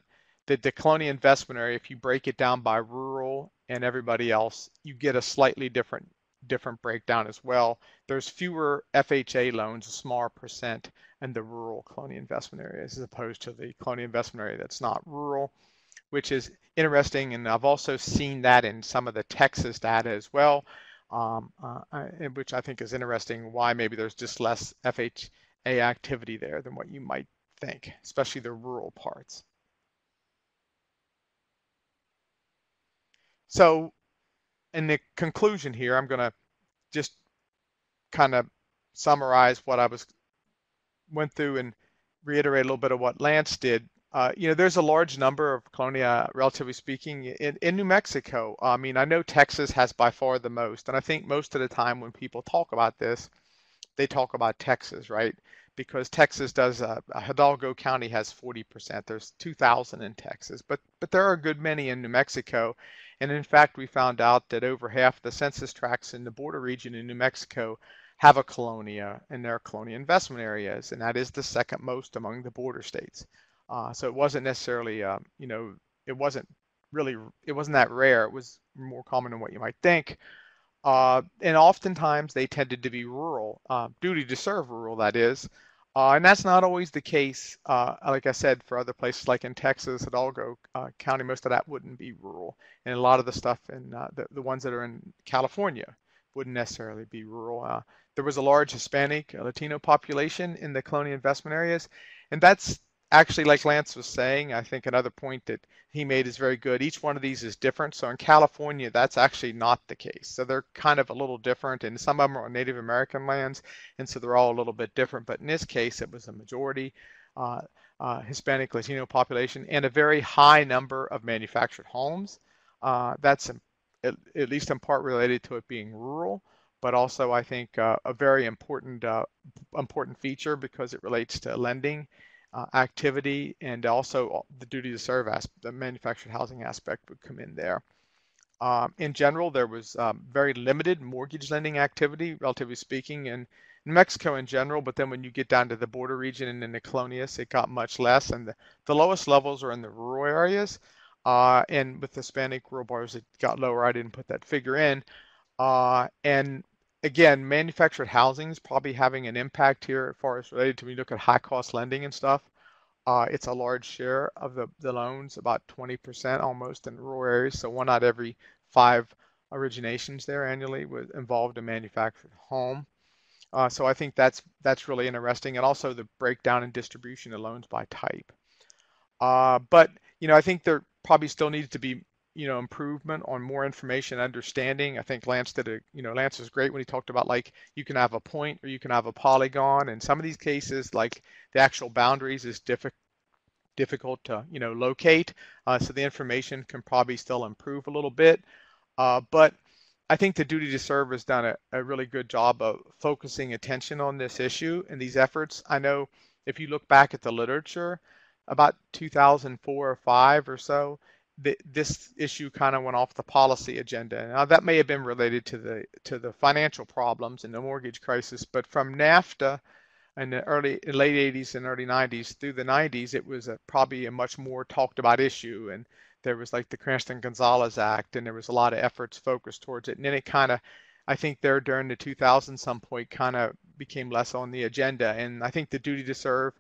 Speaker 4: the Declonia investment area. If you break it down by rural and everybody else, you get a slightly different different breakdown as well. There's fewer FHA loans, a smaller percent, in the rural colonia investment areas as opposed to the colonia investment area that's not rural which is interesting. And I've also seen that in some of the Texas data as well, um, uh, which I think is interesting why maybe there's just less FHA activity there than what you might think, especially the rural parts. So in the conclusion here, I'm going to just kind of summarize what I was went through and reiterate a little bit of what Lance did uh, you know, there's a large number of colonia, relatively speaking, in, in New Mexico. I mean, I know Texas has by far the most, and I think most of the time when people talk about this, they talk about Texas, right? Because Texas does, uh, Hidalgo County has 40%. There's 2,000 in Texas, but but there are a good many in New Mexico, and in fact, we found out that over half the census tracts in the border region in New Mexico have a colonia in their colonia investment areas, and that is the second most among the border states. Uh, so it wasn't necessarily, uh, you know, it wasn't really, it wasn't that rare. It was more common than what you might think. Uh, and oftentimes they tended to be rural, uh, duty to serve rural, that is. Uh, and that's not always the case. Uh, like I said, for other places like in Texas, Hidalgo County, most of that wouldn't be rural. And a lot of the stuff in the, the ones that are in California wouldn't necessarily be rural. there was a large Hispanic, Latino population in the colonia investment areas. And that's actually, like Lance was saying, I think another point that he made is very good. Each one of these is different. So in California, that's actually not the case. So they're kind of a little different, and some of them are Native American lands, and so they're all a little bit different. But in this case, it was a majority uh, uh, Hispanic Latino population and a very high number of manufactured homes. Uh, that's at, at, least in part related to it being rural, but also I think uh, a very important uh, important feature because it relates to lending uh, activity and also the duty to serve aspect, the manufactured housing aspect would come in there. Um, in general, there was um, very limited mortgage lending activity, relatively speaking, in Mexico in general, but then when you get down to the border region and in the colonias, it got much less. And the, the lowest levels are in the rural areas. Uh, and with Hispanic rural bars, it got lower. I didn't put that figure in. Uh, and again, manufactured housing is probably having an impact here as far as related to when you look at high cost lending and stuff. Uh, it's a large share of the, the loans, about 20% almost in rural areas. So one out of every five originations there annually was involved in manufactured home. Uh, so I think that's that's really interesting, and also the breakdown and distribution of loans by type. Uh, but you know, I think there probably still needs to be you know improvement on more information understanding. I think lance did a you know lance was great when he talked about like you can have a point or you can have a polygon. And some of these cases like the actual boundaries is difficult difficult to you know locate uh, so the information can probably still improve a little bit. Uh, but i think the duty to serve has done a, a really good job of focusing attention on this issue and these efforts. I know if you look back at the literature about 2004 or 5 or so the, this issue kind of went off the policy agenda. Now that may have been related to the to the financial problems and the mortgage crisis, but from NAFTA in the early late 80s and early 90s through the 90s, it was a, probably a much more talked about issue, and there was like the Cranston-Gonzalez Act, and there was a lot of efforts focused towards it. And then it kind of, I think there during the 2000s some point kind of became less on the agenda. And I think the duty to serve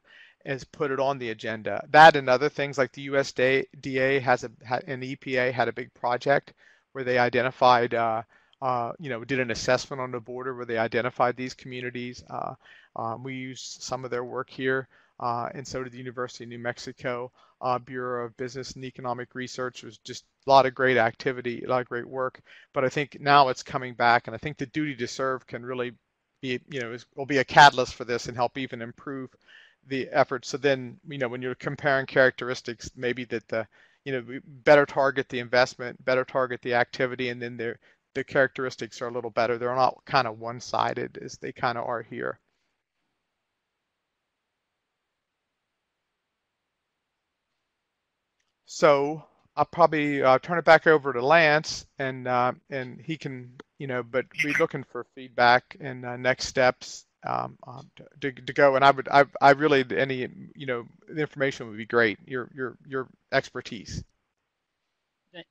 Speaker 4: has put it on the agenda. That and other things like the USDA has a the EPA had a big project where they identified, uh, uh, you know, did an assessment on the border where they identified these communities. Uh, um, we used some of their work here, uh, and so did the University of New Mexico uh, Bureau of Business and Economic Research. It was just a lot of great activity, a lot of great work. But I think now it's coming back, and I think the duty to serve can really be, you know, is, will be a catalyst for this and help even improve the effort. So then, you know, when you're comparing characteristics, maybe that the, you know, better target the investment, better target the activity, and then the the characteristics are a little better. They're not kind of one-sided as they kind of are here. So I'll probably uh, turn it back over to Lance, and uh, and he can, you know, but we're looking for feedback and uh, next steps um, um, to, to go. And I would, I, I really, any, you know, the information would be great. Your, your, your expertise.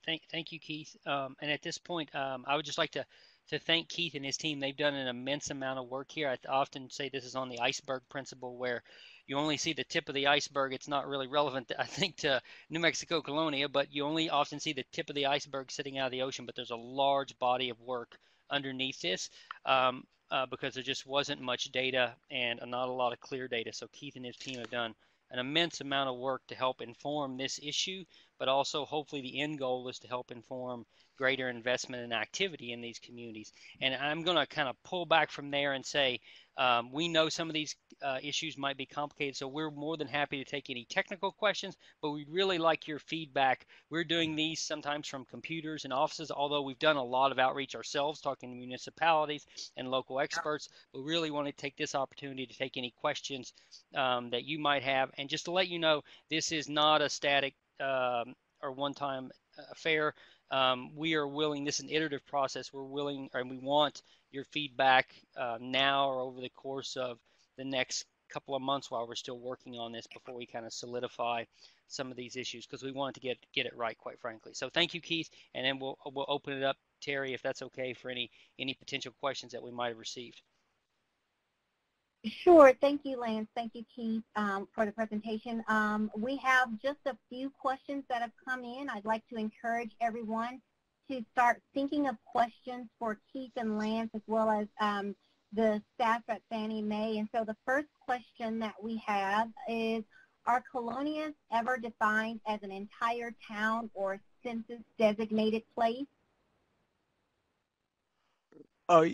Speaker 3: Thank, thank you, Keith. Um, and at this point, um, I would just like to, to thank Keith and his team. They've done an immense amount of work here. I often say this is on the iceberg principle, where you only see the tip of the iceberg. It's not really relevant, I think, to New Mexico Colonia, but you only often see the tip of the iceberg sitting out of the ocean. But there's a large body of work underneath this. Um, uh, because there just wasn't much data and not a lot of clear data. So Keith and his team have done an immense amount of work to help inform this issue, but also hopefully the end goal is to help inform greater investment and activity in these communities. And I'm going to kind of pull back from there and say um, we know some of these uh, issues might be complicated, so we're more than happy to take any technical questions, but we'd really like your feedback. We're doing these sometimes from computers and offices, although we've done a lot of outreach ourselves, talking to municipalities and local experts. We really want to take this opportunity to take any questions um, that you might have. And just to let you know, this is not a static um, or one-time affair. Um, we are willing, this is an iterative process. We're willing, and we want your feedback uh, now or over the course of the next couple of months while we're still working on this before we kind of solidify some of these issues because we wanted to get get it right quite frankly so thank you keith and then we'll we'll open it up terry if that's okay for any any potential questions that we might have received
Speaker 1: Sure. Thank you, Lance. Thank you, Keith, um, for the presentation. Um, we have just a few questions that have come in. I'd like to encourage everyone to start thinking of questions for Keith and Lance as well as um, the staff at Fannie Mae. And so the first question that we have is, are colonias ever defined as an entire town or census designated place?
Speaker 4: Oh,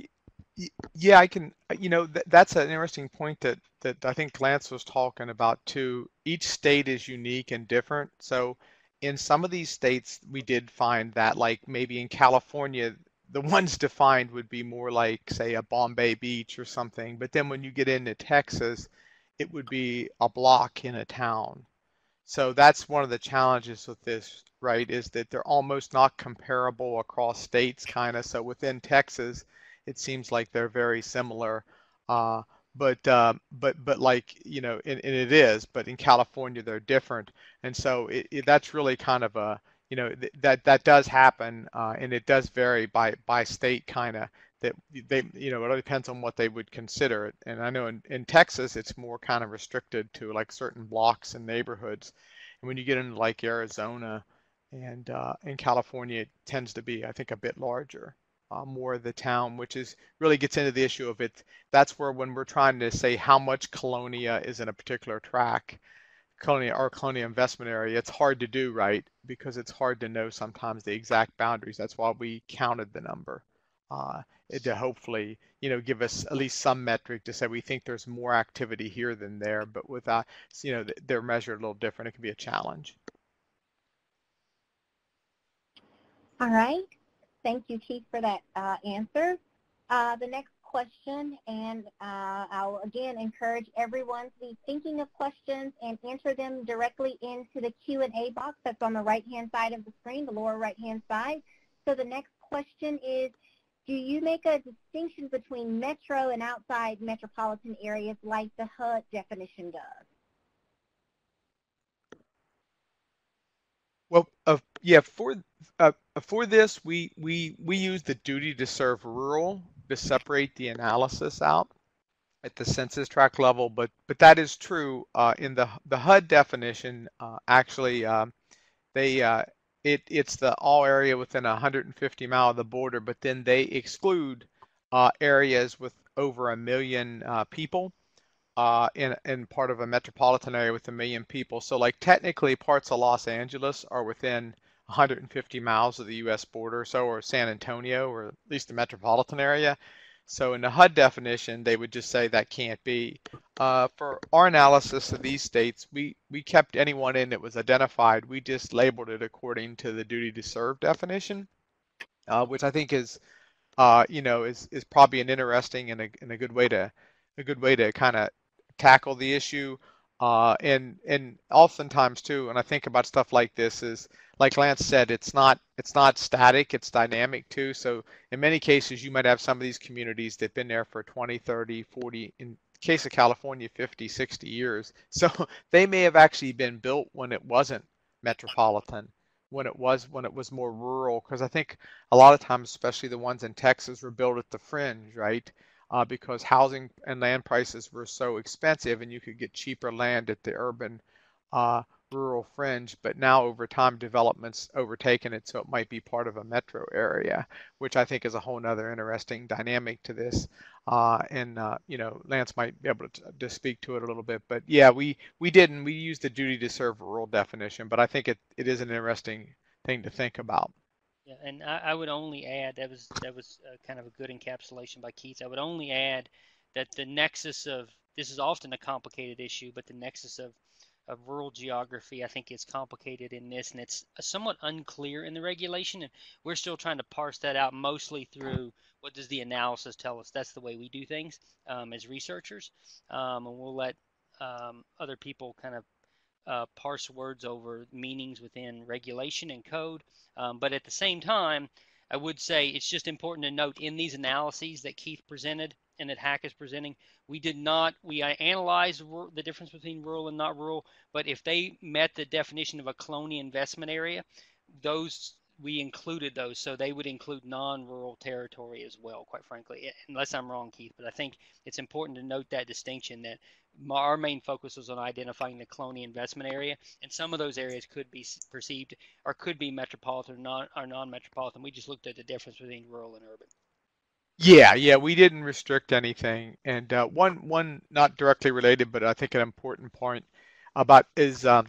Speaker 4: yeah, I can, uh, you know, th that's an interesting point that, that I think Lance was talking about too. Each state is unique and different. So in some of these states, we did find that, like maybe in California, the ones defined would be more like, say, a Bombay Beach or something. But then when you get into Texas, it would be a block in a town. So that's one of the challenges with this, right? Is that they're almost not comparable across states, kind of. So within Texas, it seems like they're very similar. Uh, but uh, but but like you know, and, and, it is. But in California, they're different, and so it, it, that's really kind of a you know th- that that does happen, uh, and it does vary by by state, kind of. That they you know it depends on what they would consider it. And I know in, in Texas, it's more kind of restricted to like certain blocks and neighborhoods. And when you get into like Arizona and uh, in California, it tends to be I think a bit larger uh, more of the town, which is really gets into the issue of it. That's where when we're trying to say how much colonia is in a particular tract, colonia or colonia investment area, it's hard to do right because it's hard to know sometimes the exact boundaries. That's why we counted the number uh, to hopefully you know give us at least some metric to say we think there's more activity here than there, but without you know they're measured a little different. It can be a challenge.
Speaker 1: All right. Thank you, Keith, for that uh, answer. Uh, the next question, and uh, I'll again encourage everyone to be thinking of questions and enter them directly into the Q&A box that's on the right-hand side of the screen, the lower right-hand side. So the next question is, do you make a distinction between metro and outside metropolitan areas like the HUD definition does?
Speaker 4: Well, uh, yeah, for uh, for this, we we we use the duty to serve rural to separate the analysis out at the census tract level, but but that is true uh, in the the HUD definition. Uh, actually, um, they uh, it it's the all area within 150 mile of the border, but then they exclude uh, areas with over a million uh, people uh, in in part of a metropolitan area with a million people. So like technically, parts of Los Angeles are within 150 miles of the U.S. border, so or San Antonio, or at least the metropolitan area. So in the HUD definition, they would just say that can't be. Uh, for our analysis of these states, we, we kept anyone in that was identified. We just labeled it according to the duty to serve definition, uh, which I think is, uh, you know, is, is probably an interesting and a, and a good way to a good way to kind of tackle the issue. Uh, and and oftentimes too, and I think about stuff like this is like Lance said, it's not it's not static, it's dynamic too. So in many cases, you might have some of these communities that've been there for 20, 30, 40, in case of California, 50, 60 years. So they may have actually been built when it wasn't metropolitan, when it was when it was more rural. Because I think a lot of times, especially the ones in Texas, were built at the fringe, right? Uh, because housing and land prices were so expensive and you could get cheaper land at the urban uh, rural fringe but now over time development's overtaken it so it might be part of a metro area which i think is a whole nother interesting dynamic to this uh, and uh, you know lance might be able to, to speak to it a little bit but yeah we we didn't we used the duty to serve rural definition but i think it, it is an interesting thing to think about
Speaker 3: yeah, and I, I would only add that was that was uh, kind of a good encapsulation by Keith. I would only add that the nexus of this is often a complicated issue, but the nexus of of rural geography, I think, is complicated in this, and it's somewhat unclear in the regulation, and we're still trying to parse that out mostly through what does the analysis tell us. That's the way we do things um, as researchers, um, and we'll let um, other people kind of uh, parse words over meanings within regulation and code. Um, but at the same time, I would say it's just important to note in these analyses that Keith presented and that HAC is presenting, we did not, we analyzed the difference between rural and not rural, but if they met the definition of a colonia investment area, those we included those, so they would include non-rural territory as well. Quite frankly, unless I'm wrong, Keith, but I think it's important to note that distinction that our main focus was on identifying the colonia investment area, and some of those areas could be perceived or could be metropolitan or, non, or non-metropolitan. We just looked at the difference between rural and urban.
Speaker 4: Yeah, yeah, we didn't restrict anything, and uh, one one not directly related, but I think an important point about is um,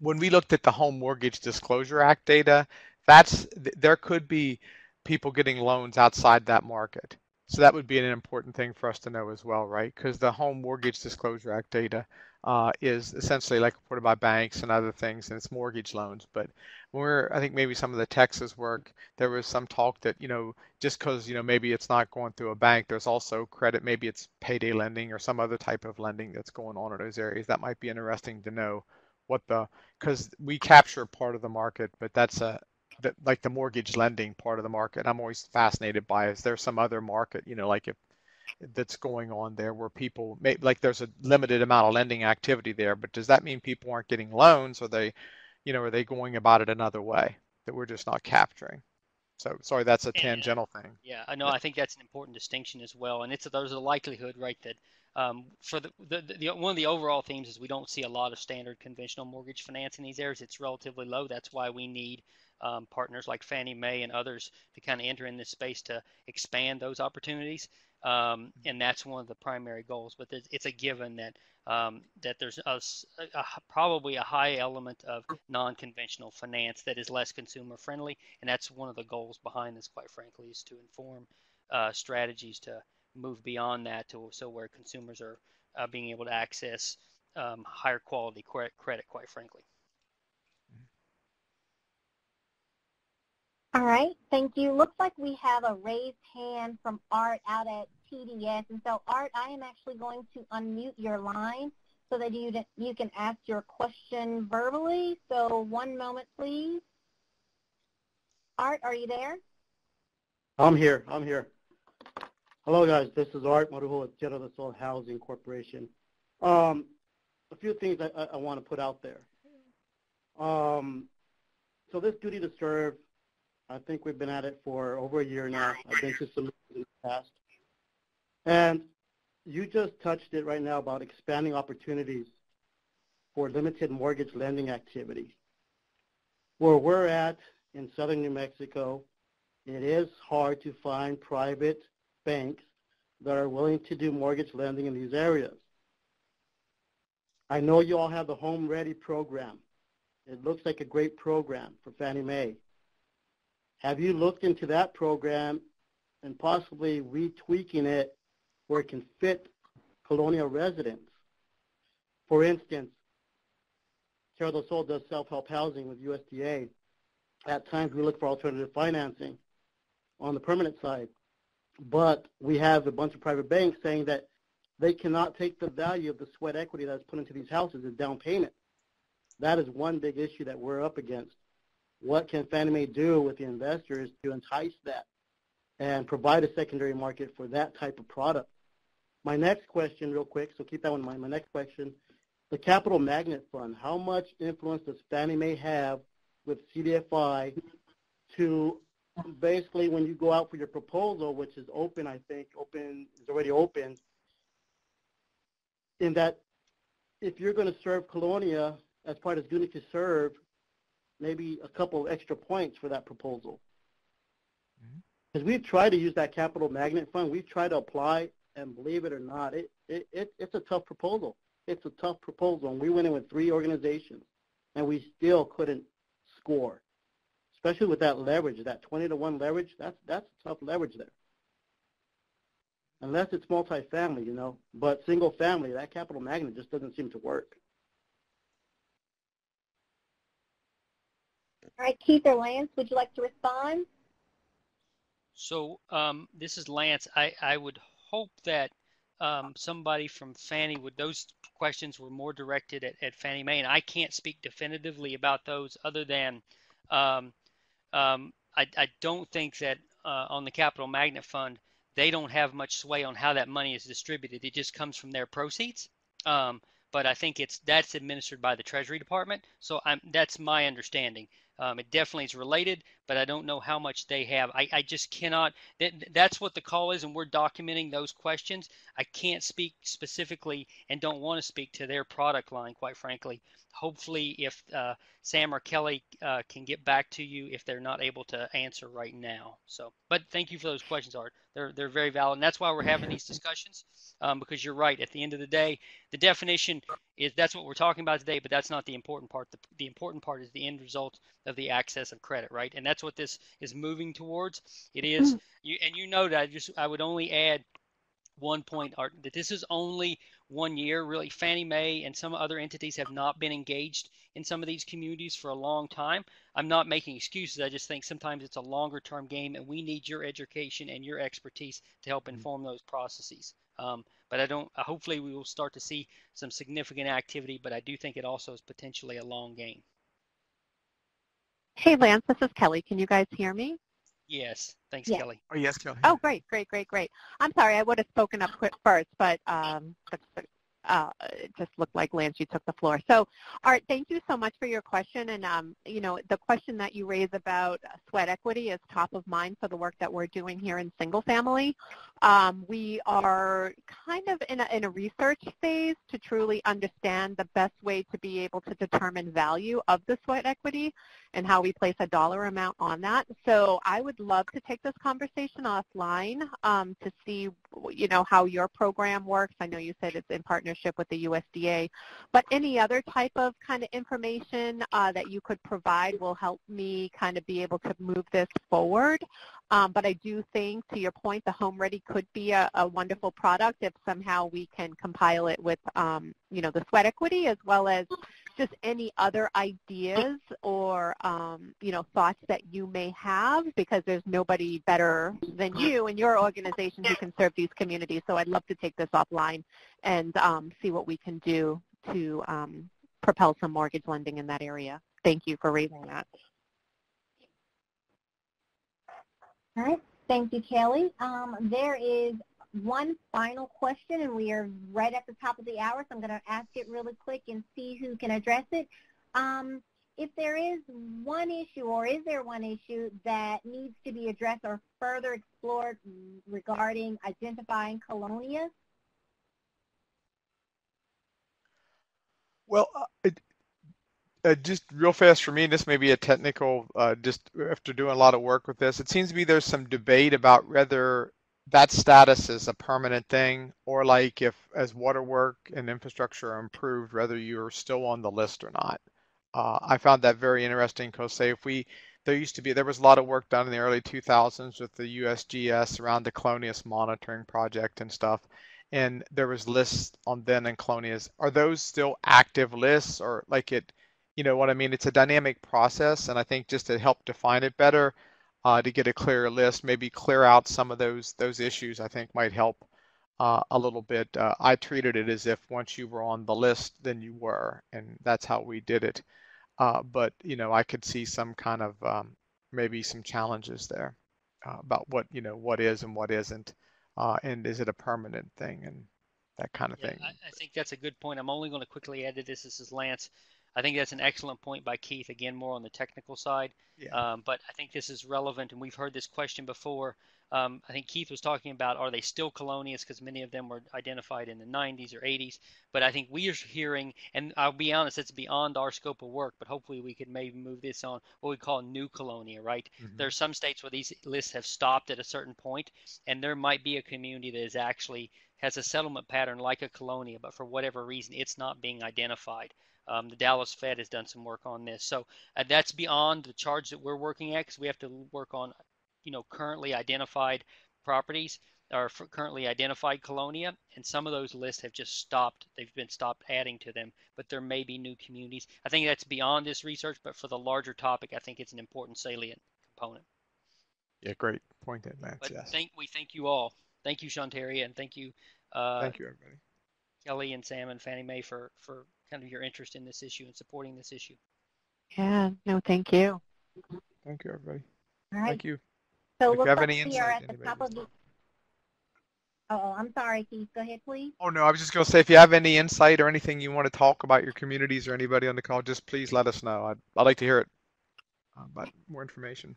Speaker 4: when we looked at the Home Mortgage Disclosure Act data, that's there could be people getting loans outside that market. So that would be an important thing for us to know as well, right? Because the Home Mortgage Disclosure Act data uh, is essentially like reported by banks and other things, and it's mortgage loans. But when we're, I think maybe some of the Texas work, there was some talk that you know just because you know maybe it's not going through a bank, there's also credit, maybe it's payday lending or some other type of lending that's going on in those areas. That might be interesting to know what the because we capture part of the market, but that's a the, like the mortgage lending part of the market. I'm always fascinated by is there some other market, you know, like if that's going on there where people may like there's a limited amount of lending activity there, but does that mean people aren't getting loans? Or they, you know, are they going about it another way that we're just not capturing? So sorry, that's a tangential thing.
Speaker 3: Yeah, I know. I think that's an important distinction as well, and it's a, there's a likelihood, right, that um, for the, the, the, one of the overall themes is we don't see a lot of standard conventional mortgage finance in these areas. It's relatively low. That's why we need um, partners like Fannie Mae and others to kind of enter in this space to expand those opportunities. Um, and that's one of the primary goals. But it's a given that um, that there's a, a, probably a high element of non-conventional finance that is less consumer friendly, and that's one of the goals behind this. Quite frankly, is to inform uh, strategies to move beyond that to so where consumers are uh, being able to access um, higher quality credit. Quite frankly.
Speaker 1: All right, thank you. Looks like we have a raised hand from Art out at TDS. And so Art, I am actually going to unmute your line so that you, you can ask your question verbally. So one moment, please. Art, are you there?
Speaker 5: I'm here. I'm here. Hello, guys. This is Art Marujo with Tierra del Housing Corporation. Um, a few things I, I, I want to put out there. Um, so this duty to serve, I think we've been at it for over a year now. I've been to some in the past. And you just touched it right now about expanding opportunities for limited mortgage lending activity. Where we're at in southern New Mexico, it is hard to find private banks that are willing to do mortgage lending in these areas. I know you all have the Home Ready program. It looks like a great program for Fannie Mae. Have you looked into that program and possibly retweaking it where it can fit colonial residents? For instance, Tierra del Sol does self-help housing with USDA. At times we look for alternative financing on the permanent side. But we have a bunch of private banks saying that they cannot take the value of the sweat equity that's put into these houses as down payment. That is one big issue that we're up against. What can Fannie Mae do with the investors to entice that and provide a secondary market for that type of product? My next question, real quick, so keep that one in mind. My next question, the Capital Magnet Fund, how much influence does Fannie Mae have with CDFI to basically when you go out for your proposal, which is open, I think, open is already open, in that if you're going to serve Colonia as part of duty to serve, maybe a couple of extra points for that proposal. Because mm-hmm. we've tried to use that capital magnet fund. We've tried to apply, and believe it or not, it, it, it, it's a tough proposal. It's a tough proposal. And we went in with three organizations, and we still couldn't score especially with that leverage, that 20 to 1 leverage, that's, that's tough leverage there. Unless it's multifamily, you know, but single family, that capital magnet just doesn't seem to work.
Speaker 1: All right, Keith or Lance, would you like to respond?
Speaker 3: So um, this is Lance. I, I would hope that um, somebody from Fannie would, those questions were more directed at, at Fannie Mae, and I can't speak definitively about those other than um, um, I, I, don't think that uh, on the Capital Magnet Fund, they don't have much sway on how that money is distributed. It just comes from their proceeds. Um, but I think it's that's administered by the Treasury Department. So I'm, that's my understanding. Um, it definitely is related, but I don't know how much they have. I, I just cannot. That, that's what the call is, and we're documenting those questions. I can't speak specifically and don't want to speak to their product line, quite frankly. Hopefully, if uh, Sam or Kelly uh, can get back to you if they're not able to answer right now. So, but thank you for those questions, Art. They're they're very valid, and that's why we're having these discussions. Um, because you're right. At the end of the day, the definition is that's what we're talking about today, but that's not the important part. The, the important part is the end result of the access of credit, right? And that's what this is moving towards. It is, you, and you know that I just I would only add one point, Art, that this is only one year. Really, Fannie Mae and some other entities have not been engaged in some of these communities for a long time. I'm not making excuses. I just think sometimes it's a longer term game, and we need your education and your expertise to help mm-hmm. inform those processes. Um, but I don't. Uh, hopefully, we will start to see some significant activity. But I do think it also is potentially a long game.
Speaker 2: Hey, Lance. This is Kelly. Can you guys hear me?
Speaker 3: Yes. Thanks, yeah. Kelly.
Speaker 4: Oh, yes, Kelly.
Speaker 2: Oh, great, great, great, great. I'm sorry, I would have spoken up quick first, but um, uh, it just looked like Lance, you took the floor. So, Art, thank you so much for your question. And, um, you know, the question that you raise about sweat equity is top of mind for the work that we're doing here in single family. Um, we are kind of in a, in a research phase to truly understand the best way to be able to determine value of the sweat equity and how we place a dollar amount on that. So I would love to take this conversation offline um, to see, you know, how your program works. I know you said it's in partnership with the USDA, but any other type of kind of information uh, that you could provide will help me kind of be able to move this forward. Um, but I do think, to your point, the Home Ready could be a, a wonderful product if somehow we can compile it with, um, you know, the sweat equity as well as just any other ideas or, um, you know, thoughts that you may have because there's nobody better than you and your organization who can serve these communities. So I'd love to take this offline and um, see what we can do to um, propel some mortgage lending in that area. Thank you for raising that.
Speaker 1: All right. Thank you, Kelly. Um, there is one final question, and we are right at the top of the hour, so I'm going to ask it really quick and see who can address it. Um, if there is one issue or is there one issue that needs to be addressed or further explored regarding identifying colonias?
Speaker 4: Well, uh, it, uh, just real fast for me, this may be a technical, uh, just after doing a lot of work with this, it seems to be there's some debate about whether that status is a permanent thing or like if as water work and infrastructure are improved, whether you're still on the list or not. Uh, I found that very interesting because say if we, there used to be, there was a lot of work done in the early 2000s with the USGS around the Colonias monitoring project and stuff and there was lists on then and colonias are those still active lists or like it you know what i mean it's a dynamic process and i think just to help define it better uh, to get a clearer list maybe clear out some of those those issues i think might help uh, a little bit uh, i treated it as if once you were on the list then you were and that's how we did it uh, but you know i could see some kind of um, maybe some challenges there uh, about what you know what is and what isn't uh, and is it a permanent thing and that kind of
Speaker 3: yeah,
Speaker 4: thing.
Speaker 3: I, I, think that's a good point. I'm only going to quickly add to this. This is Lance. I think that's an excellent point by Keith. Again, more on the technical side, yeah. um, but I think this is relevant, and we've heard this question before. Um, I think Keith was talking about are they still colonias because many of them were identified in the 90s or 80s. But I think we are hearing, and I'll be honest, it's beyond our scope of work, but hopefully we could maybe move this on what we call new colonia, right? Mm-hmm. There are some states where these lists have stopped at a certain point, and there might be a community that is actually has a settlement pattern like a colonia, but for whatever reason, it's not being identified. Um, the Dallas Fed has done some work on this. So uh, that's beyond the charge that we're working at because we have to work on you know currently identified properties or currently identified colonia and some of those lists have just stopped. They've been stopped adding to them but there may be new communities. I think that's beyond this research but for the larger topic i think it's an important salient component.
Speaker 4: Yeah great point there lance
Speaker 3: but
Speaker 4: yes.
Speaker 3: thank we thank you all. Thank you Shantaria, and thank you uh,
Speaker 4: thank you everybody.
Speaker 3: Kelly and sam and fannie mae for for kind of your interest in this issue and supporting this issue
Speaker 2: yeah no thank you
Speaker 4: thank you everybody
Speaker 1: all right
Speaker 4: thank you
Speaker 1: so
Speaker 4: if
Speaker 1: looks
Speaker 4: you have any insight,
Speaker 1: are at the
Speaker 4: anybody
Speaker 1: of the. Oh, I'm sorry, Keith. Go ahead, please.
Speaker 4: Oh no, I was just going to say if you have any insight or anything you want to talk about your communities or anybody on the call, just please let us know. I'd, I'd like to hear it uh, about more information.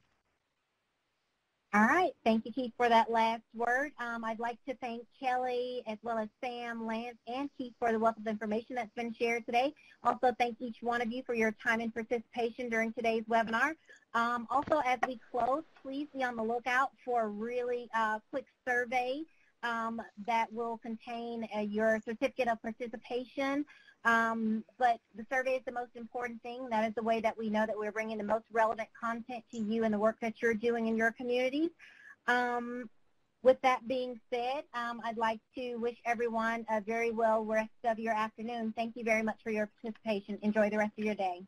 Speaker 1: All right. Thank you, Keith, for that last word. Um, I'd like to thank Kelly as well as Sam, Lance, and Keith for the wealth of information that's been shared today. Also, thank each one of you for your time and participation during today's webinar. Um, also, as we close, please be on the lookout for a really uh, quick survey um, that will contain uh, your certificate of participation. Um, but the survey is the most important thing. That is the way that we know that we're bringing the most relevant content to you and the work that you're doing in your communities. Um, with that being said, um, I'd like to wish everyone a very well rest of your afternoon. Thank you very much for your participation. Enjoy the rest of your day.